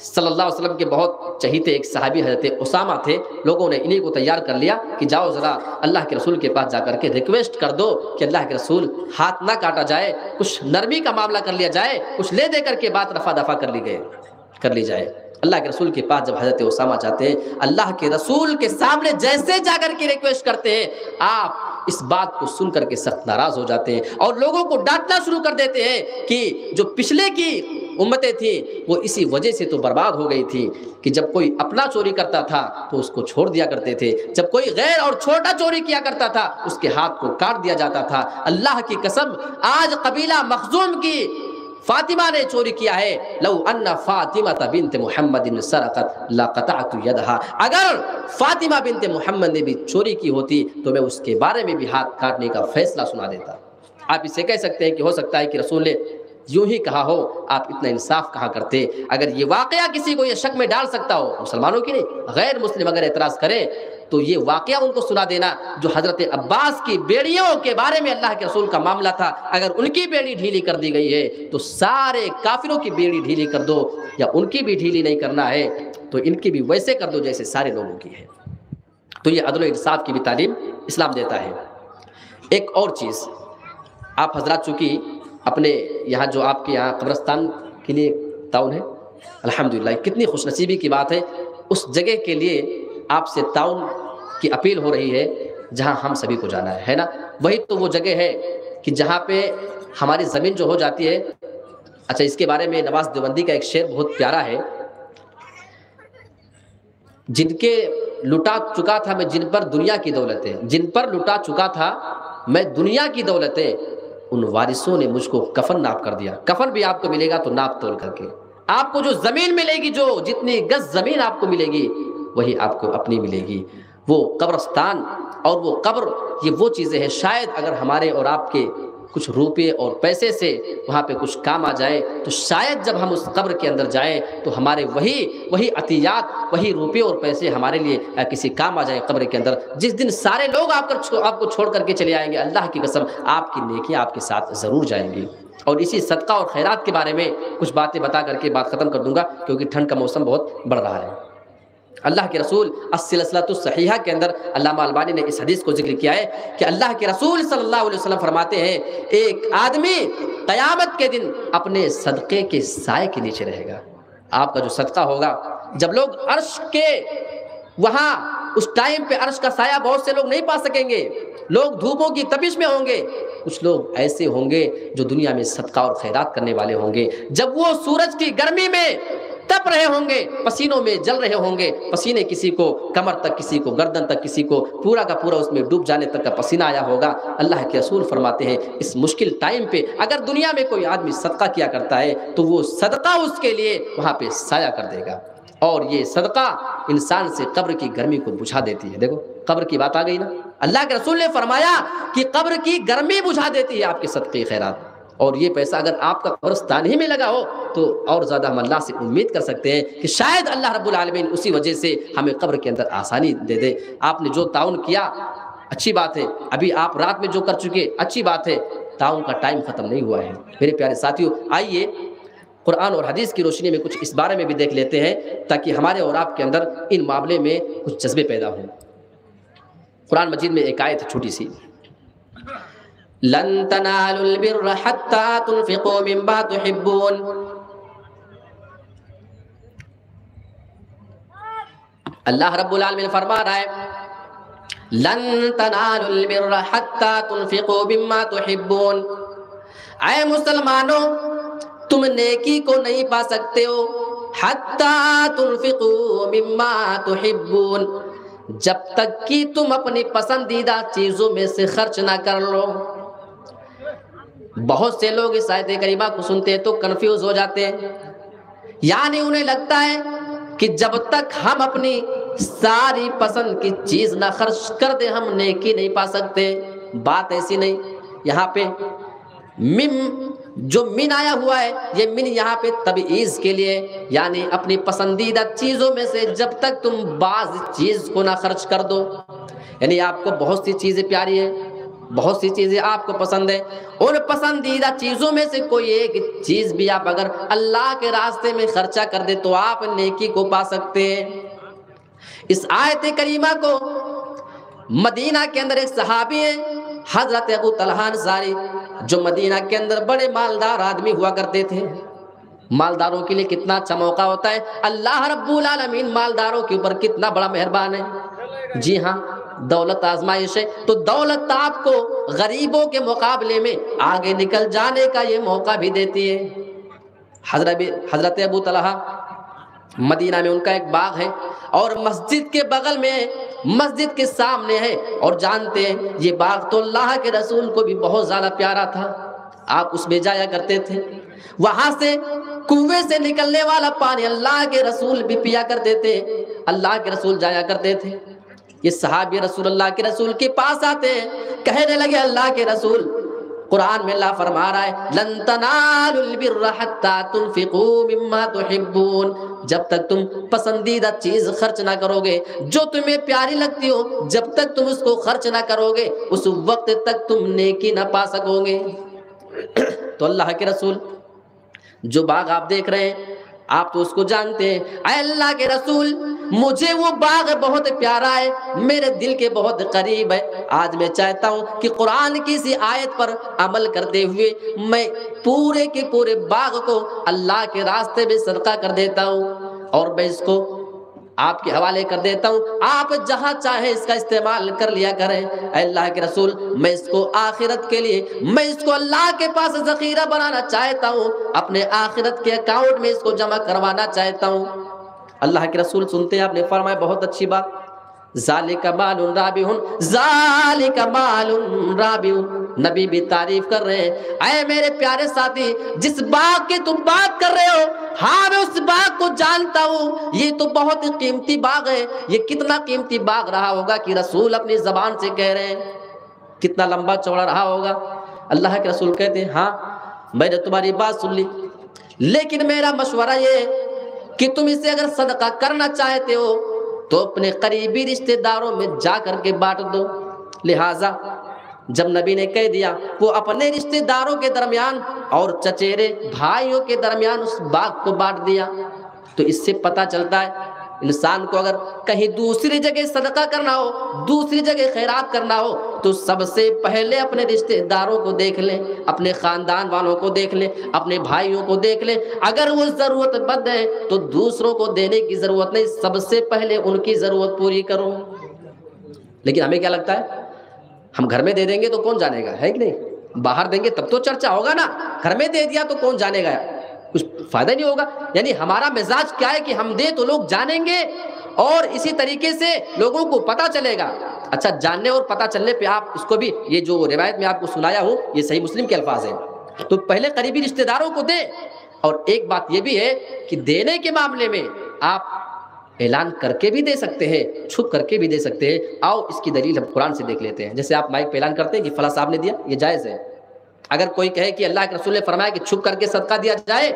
सल्लल्लाहु अलैहि वसल्लम के बहुत चहीते एक सहाबी हज़रत उसामा थे। लोगों ने इन्हीं को तैयार कर लिया कि जाओ ज़रा अल्लाह के रसूल के पास जा के रिक्वेस्ट कर दो कि अल्लाह के रसूल हाथ ना काटा जाए, कुछ नरमी का मामला कर लिया जाए, कुछ ले दे करके बात रफा दफ़ा कर ली गए, कर ली जाए। अल्लाह के रसूल के पास जब हज़रत उसामा जाते हैं, अल्लाह के रसूल के सामने जैसे जाकर के रिक्वेस्ट करते हैं, आप इस बात को सुन करके सख्त नाराज़ हो जाते हैं और लोगों को डांटना शुरू कर देते हैं कि जो पिछले की उम्मतें थी, वो इसी वजह से तो बर्बाद हो गई थी कि जब कोई अपना चोरी करता था तो उसको छोड़ दिया करते थे। जब कोई गैर और छोटा चोरी किया करता था, उसके हाथ को काट दिया जाता था। अल्लाह की कसम, आज कबीला मखजूम की फातिमा ने चोरी किया है। लव अन्ना फातिमा बिनते मोहम्मद अगर फातिमा बिनते मोहम्मद ने भी चोरी की होती तो मैं उसके बारे में भी हाथ काटने का फैसला सुना देता। आप इसे कह सकते हैं कि हो सकता है कि रसूल ने यूँ ही कहा हो, आप इतना इंसाफ कहा करते? अगर ये वाकया किसी को ये शक में डाल सकता हो, मुसलमानों की नहीं, गैर मुस्लिम अगर एतराज़ करे तो ये वाक़ उनको सुना देना जो हज़रत अब्बास की बेड़ियों के बारे में अल्लाह के रसूल का मामला था। अगर उनकी बेड़ी ढीली कर दी गई है तो सारे काफिरों की बेड़ी ढीली कर दो या उनकी भी ढीली नहीं करना है तो इनकी भी वैसे कर दो जैसे सारे लोगों की है। तो ये अदल इंसाफ की भी तालीम इस्लाम देता है। एक और चीज़, आप हजरात चूँकि अपने यहाँ जो आपके यहाँ कब्रस्तान के लिए ताउन है, अल्हम्दुलिल्लाह, कितनी खुशनसीबी की बात है। उस जगह के लिए आपसे ताउन की अपील हो रही है, जहाँ हम सभी को जाना है है ना? वही तो वो जगह है कि जहाँ पे हमारी ज़मीन जो हो जाती है। अच्छा इसके बारे में नवाज़ देवंदी का एक शेर बहुत प्यारा है। जिनके लुटा चुका था मैं, जिन पर दुनिया की दौलतें जिन पर लुटा चुका था मैं, दुनिया की दौलतें उन वारिसों ने मुझको कफन नाप कर दिया। कफन भी आपको मिलेगा तो नाप तोल करके। आपको जो ज़मीन मिलेगी, जो जितनी गज ज़मीन आपको मिलेगी वही आपको अपनी मिलेगी। वो कब्रस्तान और वो कब्र, ये वो चीज़ें हैं, शायद अगर हमारे और आपके कुछ रुपये और पैसे से वहाँ पे कुछ काम आ जाए तो शायद जब हम उस कब्र के अंदर जाएँ तो हमारे वही वही अतियात, वही रुपये और पैसे हमारे लिए किसी काम आ जाए कब्र के अंदर। जिस दिन सारे लोग आपको आपको छोड़ करके चले आएँगे, अल्लाह की कसम, आपकी नेकी आपके साथ ज़रूर जाएँगी। और इसी सदका और खैरात के बारे में कुछ बातें बता करके बात ख़त्म कर दूँगा, क्योंकि ठंड का मौसम बहुत बढ़ रहा है। अल्लाह के रसूल असलसलतुसहीहा के अंदर अल्लाह अलबानी ने इस हदीस को ज़िक्र किया है कि अल्लाह के रसूल सल्लल्लाहु अलैहि वसल्लम फरमाते हैं, एक आदमी क़यामत के दिन अपने सदक़े के साय के नीचे रहेगा। आपका जो सदका होगा, जब लोग अर्श के वहाँ, उस टाइम पे अर्श का साया बहुत से लोग नहीं पा सकेंगे, लोग धूपों की तपिश में होंगे, कुछ लोग ऐसे होंगे जो दुनिया में सदका और खैरात करने वाले होंगे। जब वो सूरज की गर्मी में तप रहे होंगे, पसीनों में जल रहे होंगे। पसीने किसी को, कमर तक किसी को, गर्दन तक किसी को, पूरा का पूरा उसमें डूब जाने तक का पसीना आया होगा। अल्लाह के रसूल फरमाते हैं, इस मुश्किल टाइम पे अगर दुनिया में कोई आदमी सदका किया करता है तो वो सदका उसके लिए वहाँ पे साया कर देगा। और ये सदका इंसान से कब्र की गर्मी को बुझा देती है। देखो, कब्र की बात आ गई ना? अल्लाह के रसूल ने फरमाया कि कब्र की गर्मी बुझा देती है आपके सदक़े खैरात। और ये पैसा अगर आपका कब्रस्तान ही में लगा हो तो और ज़्यादा हम अल्लाह से उम्मीद कर सकते हैं कि शायद अल्लाह रब्बुल आलमीन उसी वजह से हमें कब्र के अंदर आसानी दे दे। आपने जो ताउन किया, अच्छी बात है। अभी आप रात में जो कर चुके, अच्छी बात है। ताउन का टाइम ख़त्म नहीं हुआ है। मेरे प्यारे साथियों, आइए, कुरान और हदीस की रोशनी में कुछ इस बारे में भी देख लेते हैं, ताकि हमारे और आपके अंदर इन मामले में कुछ जज्बे पैदा हों। कुरान मजीद में एक आयत छोटी सी। लन तनालुल बिर्र हत्ता तुनफिकू मिम्मा तुहिब्बून अल्लाह रब्बुल आलमीन फरमा रहा है लन तनालुल बिर्र हत्ता तुनफिकू मिम्मा तुहिब्बून आए मुसलमानों तुम नेकी को नहीं पा सकते हो हत्ता तुनफिकू मिम्मा तुहिब्बून जब तक कि तुम अपनी पसंदीदा चीज़ों में से खर्च ना कर लो बहुत से लोग इस आयत करीबा को सुनते हैं तो कंफ्यूज हो जाते हैं। यानी उन्हें लगता है कि जब तक हम अपनी सारी पसंद की चीज़ ना खर्च कर दे, हम नेकी नहीं पा सकते। बात ऐसी नहीं। यहाँ पे मिम, जो मिन आया हुआ है, ये मिन यहाँ पे तबीज़ के लिए, यानी अपनी पसंदीदा चीज़ों में से जब तक तुम बाज चीज़ को ना खर्च कर दो। यानी आपको बहुत सी चीज़ें प्यारी है। बहुत सी चीज़ें आपको पसंद है उन पसंदीदा चीज़ों में से कोई एक चीज़ भी आप अगर अल्लाह के रास्ते में खर्चा कर दे तो आप नेकी को पा सकते हैं। इस आयत करीमा को मदीना के अंदर एक सहाबी है, हज़रत अबू तलहान सारी जो मदीना के अंदर बड़े मालदार आदमी हुआ करते थे। मालदारों के लिए कितना अच्छा मौका होता है। अल्लाह रब्बुल आलमीन मालदारों के ऊपर कितना बड़ा मेहरबान है। जी हाँ दौलत आजमाइश है तो दौलत आपको गरीबों के मुकाबले में आगे निकल जाने का ये मौका भी देती है। हज़रत अबू तलहा मदीना में उनका एक बाग है और मस्जिद के बगल में मस्जिद के सामने है, और जानते हैं, ये बाग तो अल्लाह के रसूल को भी बहुत ज़्यादा प्यारा था। आप उसमें जाया करते थे, वहाँ से कुएँ से निकलने वाला पानी अल्लाह के रसूल भी पिया करते थे, अल्लाह के रसूल जाया करते थे। ये सहाबी रसूल अल्लाह के रसूल के पास आते हैं। कहने लगे, अल्लाह के रसूल, कुरान में अल्लाह फरमा रहा है, लन जब तक तुम पसंदीदा चीज़ खर्च ना करोगे, जो तुम्हें प्यारी लगती हो, जब तक तुम उसको खर्च ना करोगे, उस वक्त तक तुम नेकी ना पा सकोगे। तो अल्लाह के रसूल, जो बाग आप देख रहे हैं आप तो उसको जानते हैं। अल्लाह के रसूल, मुझे वो बाग बहुत प्यारा है, मेरे दिल के बहुत करीब है। आज मैं चाहता हूँ कि कुरान की इसी आयत पर अमल करते हुए मैं पूरे के पूरे बाग को अल्लाह के रास्ते में सदका कर देता हूँ और मैं इसको आपके हवाले कर देता हूँ। आप जहाँ चाहे इसका इस्तेमाल कर लिया करें। अल्लाह के रसूल, मैं इसको आखिरत के लिए, मैं इसको अल्लाह के पास जखीरा बनाना चाहता हूँ। अपने आखिरत के अकाउंट में इसको जमा करवाना चाहता हूँ। अल्लाह के रसूल सुनते हैं आपने फरमाया बहुत अच्छी बात। नबी भी तारीफ़ कर रहे हैं अरे मेरे प्यारे साथी, जिस बाग की तुम बात कर रहे हो हाँ मैं उस बाग को जानता हूँ। ये तो बहुत ही कीमती बाग है। ये कितना कीमती बाग रहा होगा कि रसूल अपनी जबान से कह रहे हैं? कितना लंबा चौड़ा रहा होगा? अल्लाह के रसूल कहते हैं हाँ मैंने तुम्हारी बात सुन ली। लेकिन मेरा मशवरा ये कि तुम इसे अगर सदका करना चाहते हो तो अपने करीबी रिश्तेदारों में जा करके बांट दो। लिहाजा, जब नबी ने कह दिया, वो अपने रिश्तेदारों के दरमियान और चचेरे भाइयों के दरमियान उस बाग को बांट दिया। तो इससे पता चलता है इंसान को अगर कहीं दूसरी जगह सदका करना हो, दूसरी जगह खैरात करना हो तो सबसे पहले अपने रिश्तेदारों को देख लें, अपने ख़ानदान वालों को देख लें, अपने भाइयों को देख लें। अगर वो ज़रूरतमंद है तो दूसरों को देने की ज़रूरत नहीं, सबसे पहले उनकी ज़रूरत पूरी करो। लेकिन हमें क्या लगता है? हम घर में दे देंगे तो कौन जानेगा? है कि नहीं? बाहर देंगे, तब तो चर्चा होगा ना। घर में दे दिया तो कौन जानेगा? कुछ फ़ायदा नहीं होगा। यानी हमारा मिजाज क्या है कि हम दे तो लोग जानेंगे और इसी तरीके से लोगों को पता चलेगा। अच्छा जानने और पता चलने पे आप इसको भी, ये जो रिवायत में आपको सुनाया हूँ, ये सही मुस्लिम के अल्फाज है। तो पहले करीबी रिश्तेदारों को दे और एक बात ये भी है कि देने के मामले में आप ऐलान करके भी दे सकते हैं, छुप करके भी दे सकते हैं। आओ, इसकी दलील हम कुरान से देख लेते हैं। जैसे आप माइक पे ऐलान करते हैं कि फला साहब ने दिया, ये जायज़ है। अगर कोई कहे कि अल्लाह के रसूल ने फरमाया कि छुप करके सदका दिया जाए,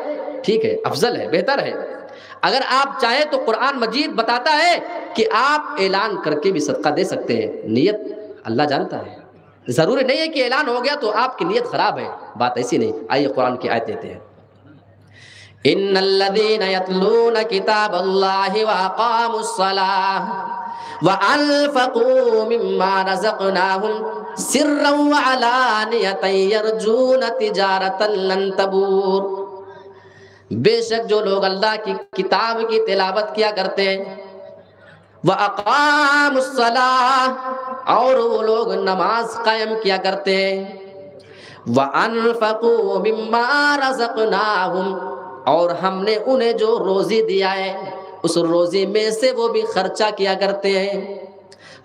ठीक है, अफजल है, बेहतर है। अगर आप चाहे तो कुरान मजीद बताता है कि आप ऐलान करके भी सदका दे सकते हैं। नीयत अल्लाह जानता है। ज़रूरी नहीं है कि ऐलान हो गया तो आपकी नीयत ख़राब है। बात ऐसी नहीं। आइए कुरान की आयत देते हैं। इन्नल्लज़ीन यतलून किताबल्लाहि व अक़ामुस्सलाह व अनफ़क़ू मिम्मा रज़क़नाहुम सिर्रन व अलानियतन यरजून तिजारतन लन तबूर बेशक जो लोग अल्लाह की किताब की तिलावत किया करते हैं व अक़ामुस्सलाह और वो लोग नमाज़ कायम किया करते हैं व अनफ़क़ू मिम्मा रज़क़नाहुम और हमने उन्हें जो रोज़ी दिया है, उस रोज़ी में से वो भी खर्चा किया करते हैं।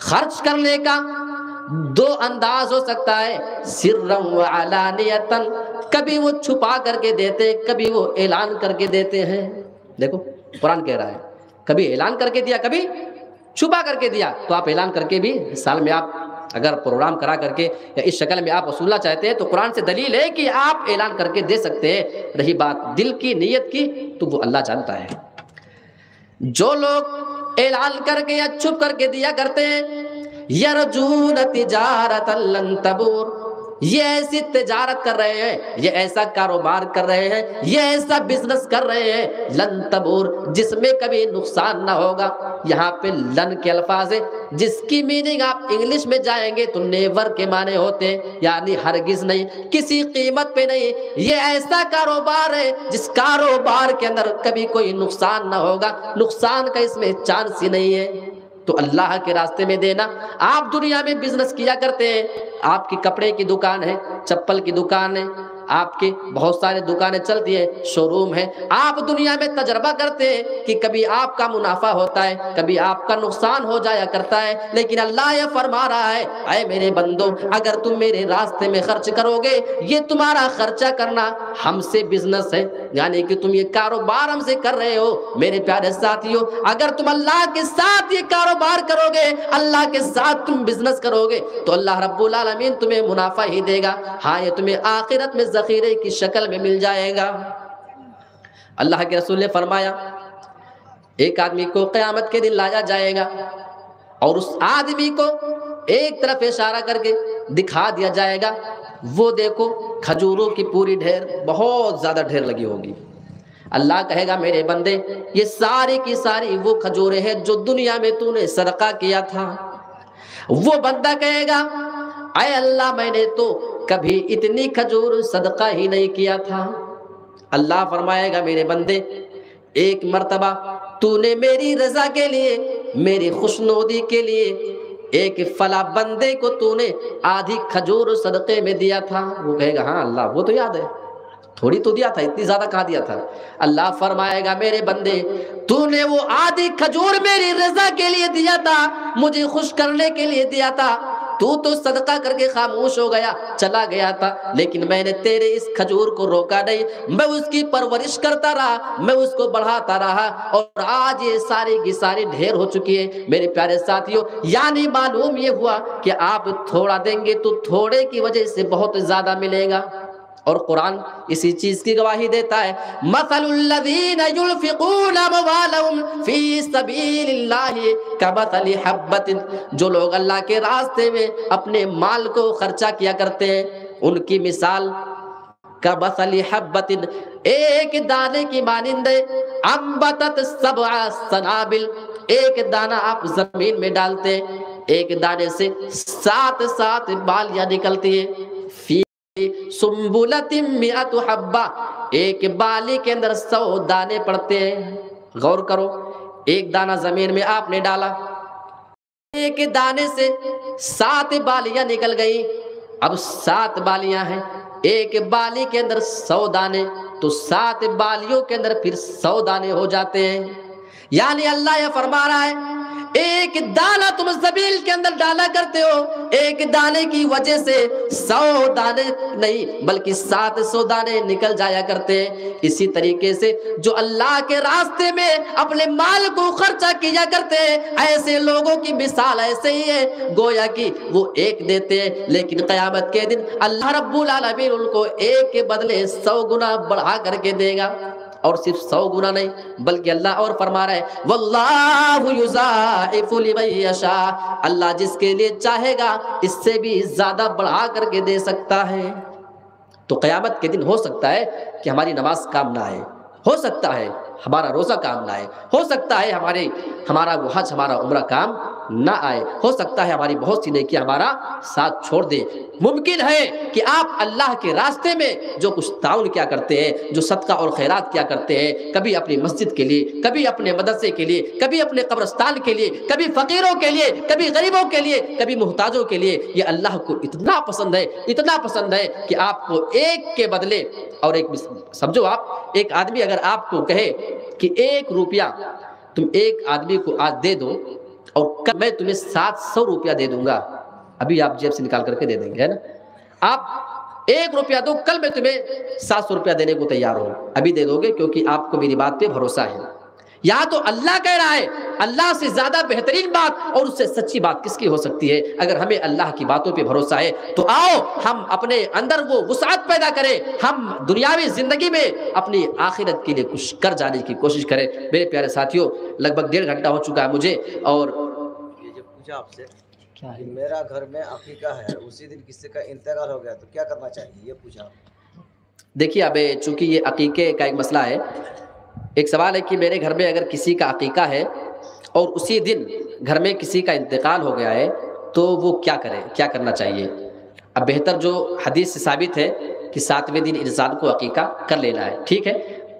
खर्च करने का दो अंदाज हो सकता है अलानियतन कभी वो छुपा करके देते, कभी वो ऐलान करके देते हैं। देखो, कुरान कह रहा है, कभी ऐलान करके दिया, कभी छुपा करके दिया तो आप ऐलान करके भी साल में आप अगर प्रोग्राम करा करके या इस शक्ल में आप वसूलना चाहते हैं तो कुरान से दलील है कि आप ऐलान करके दे सकते हैं। रही बात दिल की, नीयत की तो वो अल्लाह जानता है। जो लोग ऐलान करके या छुप करके दिया करते हैं, यरजून तिजारत तबूर ये ऐसी तजारत कर रहे हैं, ये ऐसा कारोबार कर रहे हैं, ये ऐसा बिज़नेस कर रहे हैं, लन तबूर, जिसमें कभी नुकसान ना होगा। यहाँ पे लन के अल्फाज है, जिसकी मीनिंग आप इंग्लिश में जाएँगे तो नेवर के माने होते हैं, यानी हरगिज नहीं, किसी कीमत पे नहीं। ये ऐसा कारोबार है, जिस कारोबार के अंदर कभी कोई नुकसान ना होगा। नुकसान का इसमें चांस ही नहीं है। तो अल्लाह के रास्ते में देना। आप दुनिया में बिज़नेस किया करते हैं। आपकी कपड़े की दुकान है, चप्पल की दुकान है आपके बहुत सारे दुकानें चलती है शोरूम है। आप दुनिया में तजर्बा करते हैं कि कभी आपका मुनाफा होता है, कभी आपका नुकसान हो जाया करता है, लेकिन अल्लाह यह फरमा रहा है, अरे मेरे बंदो, अगर तुम मेरे रास्ते में खर्च करोगे, ये तुम्हारा खर्चा करना हमसे बिज़नेस है। यानी कि तुम ये कारोबार हमसे कर रहे हो, मेरे प्यारे साथियों, अगर तुम अल्लाह के साथ ये कारोबार करोगे, अल्लाह के साथ तुम बिज़नेस करोगे तो अल्लाह रब्बुल आलमीन तुम्हें मुनाफा ही देगा। हाँ ये तुम्हें आखिरत में ज़ख़ीरे की शक्ल में मिल जाएगा। अल्लाह के रसूल ने फरमाया, एक आदमी को क़यामत के दिन लाया जाएगा और उस आदमी को एक तरफ़ इशारा करके दिखा दिया जाएगा, वो देखो खजूरों की पूरी ढेर, बहुत ज़्यादा ढेर लगी होगी। अल्लाह कहेगा, मेरे बंदे, ये सारी की सारी वो खजूरें हैं जो दुनिया में तूने सरका किया था। वो बंदा कहेगा अय अल्लाह, मैंने तो कभी इतनी खजूर सदका ही नहीं किया था। अल्लाह फरमाएगा, मेरे बंदे, एक मर्तबा, तूने मेरी रजा के लिए, मेरी खुशनोदी के लिए, एक फला बंदे को तूने आधी खजूर सदके में दिया था। वो कहेगा हाँ अल्लाह, वो तो याद है। थोड़ी तो दिया था, इतनी ज़्यादा कहा दिया था? अल्लाह फरमाएगा, मेरे बंदे, तूने वो आधी खजूर मेरी रजा के लिए दिया था, मुझे खुश करने के लिए दिया था। तू तो सदका करके खामोश हो गया, चला गया था। लेकिन मैंने तेरे इस खजूर को रोका नहीं। मैं उसकी परवरिश करता रहा, मैं उसको बढ़ाता रहा। और आज ये सारी की सारी ढेर हो चुकी है। मेरे प्यारे साथियों, यानी मालूम ये हुआ कि आप थोड़ा देंगे तो थोड़े की वजह से बहुत ज़्यादा मिलेगा। और कुरान इसी चीज़ की गवाही देता है। जो लोग अल्लाह के रास्ते में अपने माल को खर्चा किया करते हैं, उनकी मिसाल कबसली हब्बतिन, एक दाने की मानिंद अम्बतत सब सनाबिल। एक दाना आप ज़मीन में डालते एक दाने से सात सात बालियाँ निकलती है। फ़ी हब्बा। एक बाली के अंदर सौ दाने पड़ते हैं। गौर करो, एक दाना ज़मीन में आपने डाला। एक दाने से सात बालियाँ निकल गई। अब सात बालियाँ हैं। एक बाली के अंदर सौ दाने तो सात बालियों के अंदर फिर सौ दाने हो जाते हैं। यानी अल्लाह यह फरमा रहा है एक दाना तुम ज़मीन के अंदर डाला करते हो। एक दाने की वजह से सौ दाने नहीं, बल्कि सात सौ दाने निकल जाया करते। हैं इसी तरीके से जो अल्लाह के रास्ते में अपने माल को खर्चा किया करते हैं ऐसे लोगों की मिसाल ऐसे ही है। गोया की वो एक देते हैं, लेकिन कयामत के दिन अल्लाह रब्बुल आलमीन उनको एक के बदले सौ गुना बढ़ा करके देगा। और सिर्फ़ सौ गुना नहीं, बल्कि अल्लाह और फरमा रहे अल्लाह जिसके लिए चाहेगा, इससे भी ज़्यादा बढ़ा करके दे सकता है। तो कयामत के दिन हो सकता है कि हमारी नमाज़ काम ना आए। हो सकता है हमारा रोज़ा काम ना आए। हो सकता है हमारे, हमारा वो हज, हमारा उम्र काम ना आए। हो सकता है हमारी बहुत सी नेकी हमारा साथ छोड़ दे। मुमकिन है कि आप अल्लाह के रास्ते में जो कुछ ताउन क्या करते हैं, जो सदका और खैरात क्या करते हैं, कभी अपनी मस्जिद के लिए, कभी अपने मदरसे के लिए, कभी अपने कब्रस्तान के लिए, कभी फ़कीरों के लिए, कभी गरीबों के लिए, कभी मोहताजों के लिए, ये अल्लाह को इतना पसंद है, इतना पसंद है कि आपको एक के बदले, और एक समझो आप, एक आदमी अगर आपको कहे कि एक रुपया तुम एक आदमी को आज दे दो और कल मैं तुम्हें सात सौ रुपया दे दूँगा। अभी आप जेब से निकाल करके दे देंगे, है ना? आप एक रुपया दो, कल मैं तुम्हें सात सौ रुपया देने को तैयार हूँ। अभी दे दोगे क्योंकि आपको मेरी बात पे भरोसा है। या तो अल्लाह कह रहा है अल्लाह से ज़्यादा बेहतरीन बात और उससे सच्ची बात किसकी हो सकती है? अगर हमें अल्लाह की बातों पे भरोसा है तो आओ हम अपने अंदर वो वसात पैदा करें। हम दुनियावी ज़िंदगी में अपनी आखिरत के लिए कुछ कर जाने की कोशिश करें। मेरे प्यारे साथियों लगभग डेढ़ घंटा हो चुका है मुझे और ये पूछा आपसे कि मेरा घर में अकीका है उसी दिन किसी का इंतकाल हो गया तो क्या करना चाहिए ये पूछा देखिए अब चूँकि ये अकीके का एक मसला है एक सवाल है कि मेरे घर में अगर किसी का अकीका है और उसी दिन घर में किसी का इंतकाल हो गया है तो वो क्या करे, क्या करना चाहिए? अब बेहतर जो हदीस से साबित है कि सातवें दिन इंसान को अकीका कर लेना है, ठीक है?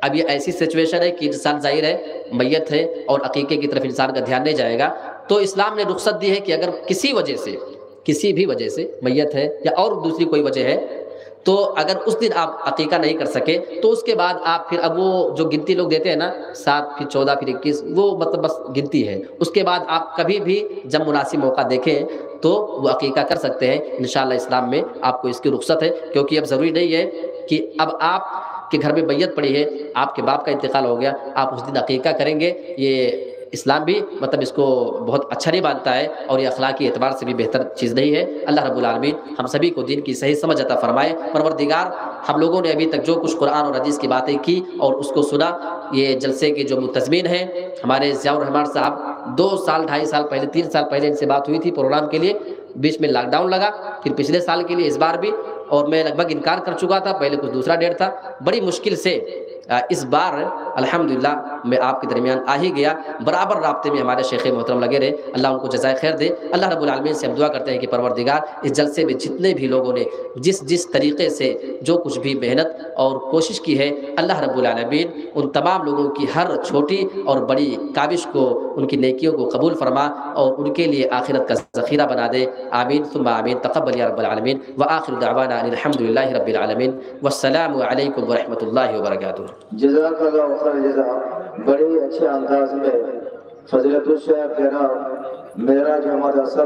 अब ये ऐसी सिचुएशन है कि इंसान ज़ाहिर है, मैयत है और अकीके की तरफ़ इंसान का ध्यान नहीं जाएगा। तो इस्लाम ने रुख्सत दी है कि अगर किसी वजह से, किसी भी वजह से मैयत है या और दूसरी कोई वजह है तो अगर उस दिन आप अकीका नहीं कर सके तो उसके बाद आप फिर, अब वो जो गिनती लोग देते हैं ना, सात, फिर चौदह, फिर इक्कीस, वो मतलब बस गिनती है। उसके बाद आप कभी भी जब मुनासिब मौका देखें तो वो अकीका कर सकते हैं। इन इस्लाम में आपको इसकी रुख्सत है, क्योंकि अब ज़रूरी नहीं है कि अब आप के घर में बैत पड़ी है, आपके बाप का इंतकाल हो गया, आप उस दिन अकीका करेंगे, ये इस्लाम भी मतलब इसको बहुत अच्छा नहीं मानता है और ये अखलाकी एतबार से भी बेहतर चीज़ नहीं है। अल्लाह रब्बुल आलमीन हम सभी को दिन की सही समझ अता फरमाए। परवरदिगार, हम लोगों ने अभी तक जो कुछ कुरान और हदीस की बातें की और उसको सुना, ये जलसे के जो मुतजमिन हैं, हमारे ज़ियाउर रहमान साहब, दो साल, ढाई साल पहले, तीन साल पहले इनसे बात हुई थी प्रोग्राम के लिए। बीच में लॉकडाउन लगा, फिर पिछले साल के लिए इस बार भी और मैं लगभग इनकार कर चुका था, पहले कुछ दूसरा डेट था। बड़ी मुश्किल से इस बार, अल्हम्दुलिल्लाह, मैं आपके दरमियान आ ही गया। बराबर रबते में हमारे शेख मोहतरम लगे रहे। अल्लाह उनको जजाय खैर दे। अल्लाह रब्बुल आलमीन से हम दुआ करते हैं कि परवरदिगार, इस जलसे में जितने भी लोगों ने जिस जिस तरीके से जो कुछ भी मेहनत और कोशिश की है, अल्लाह रब्बुल आलमीन उन तमाम लोगों की हर छोटी और बड़ी काविश को, उनकी नेकियों को कबूल फरमा और उनके लिए आखिरत का ज़ख़ीरा बना दे। आमीन तुम आमीन तकबल रबालमीन व आखिर दावाना अलहमदिल्ला रबालमीन वसलाम वरहमल वर्का जजा बड़े अच्छे अंदाज में फजलत मेरा जो हमारा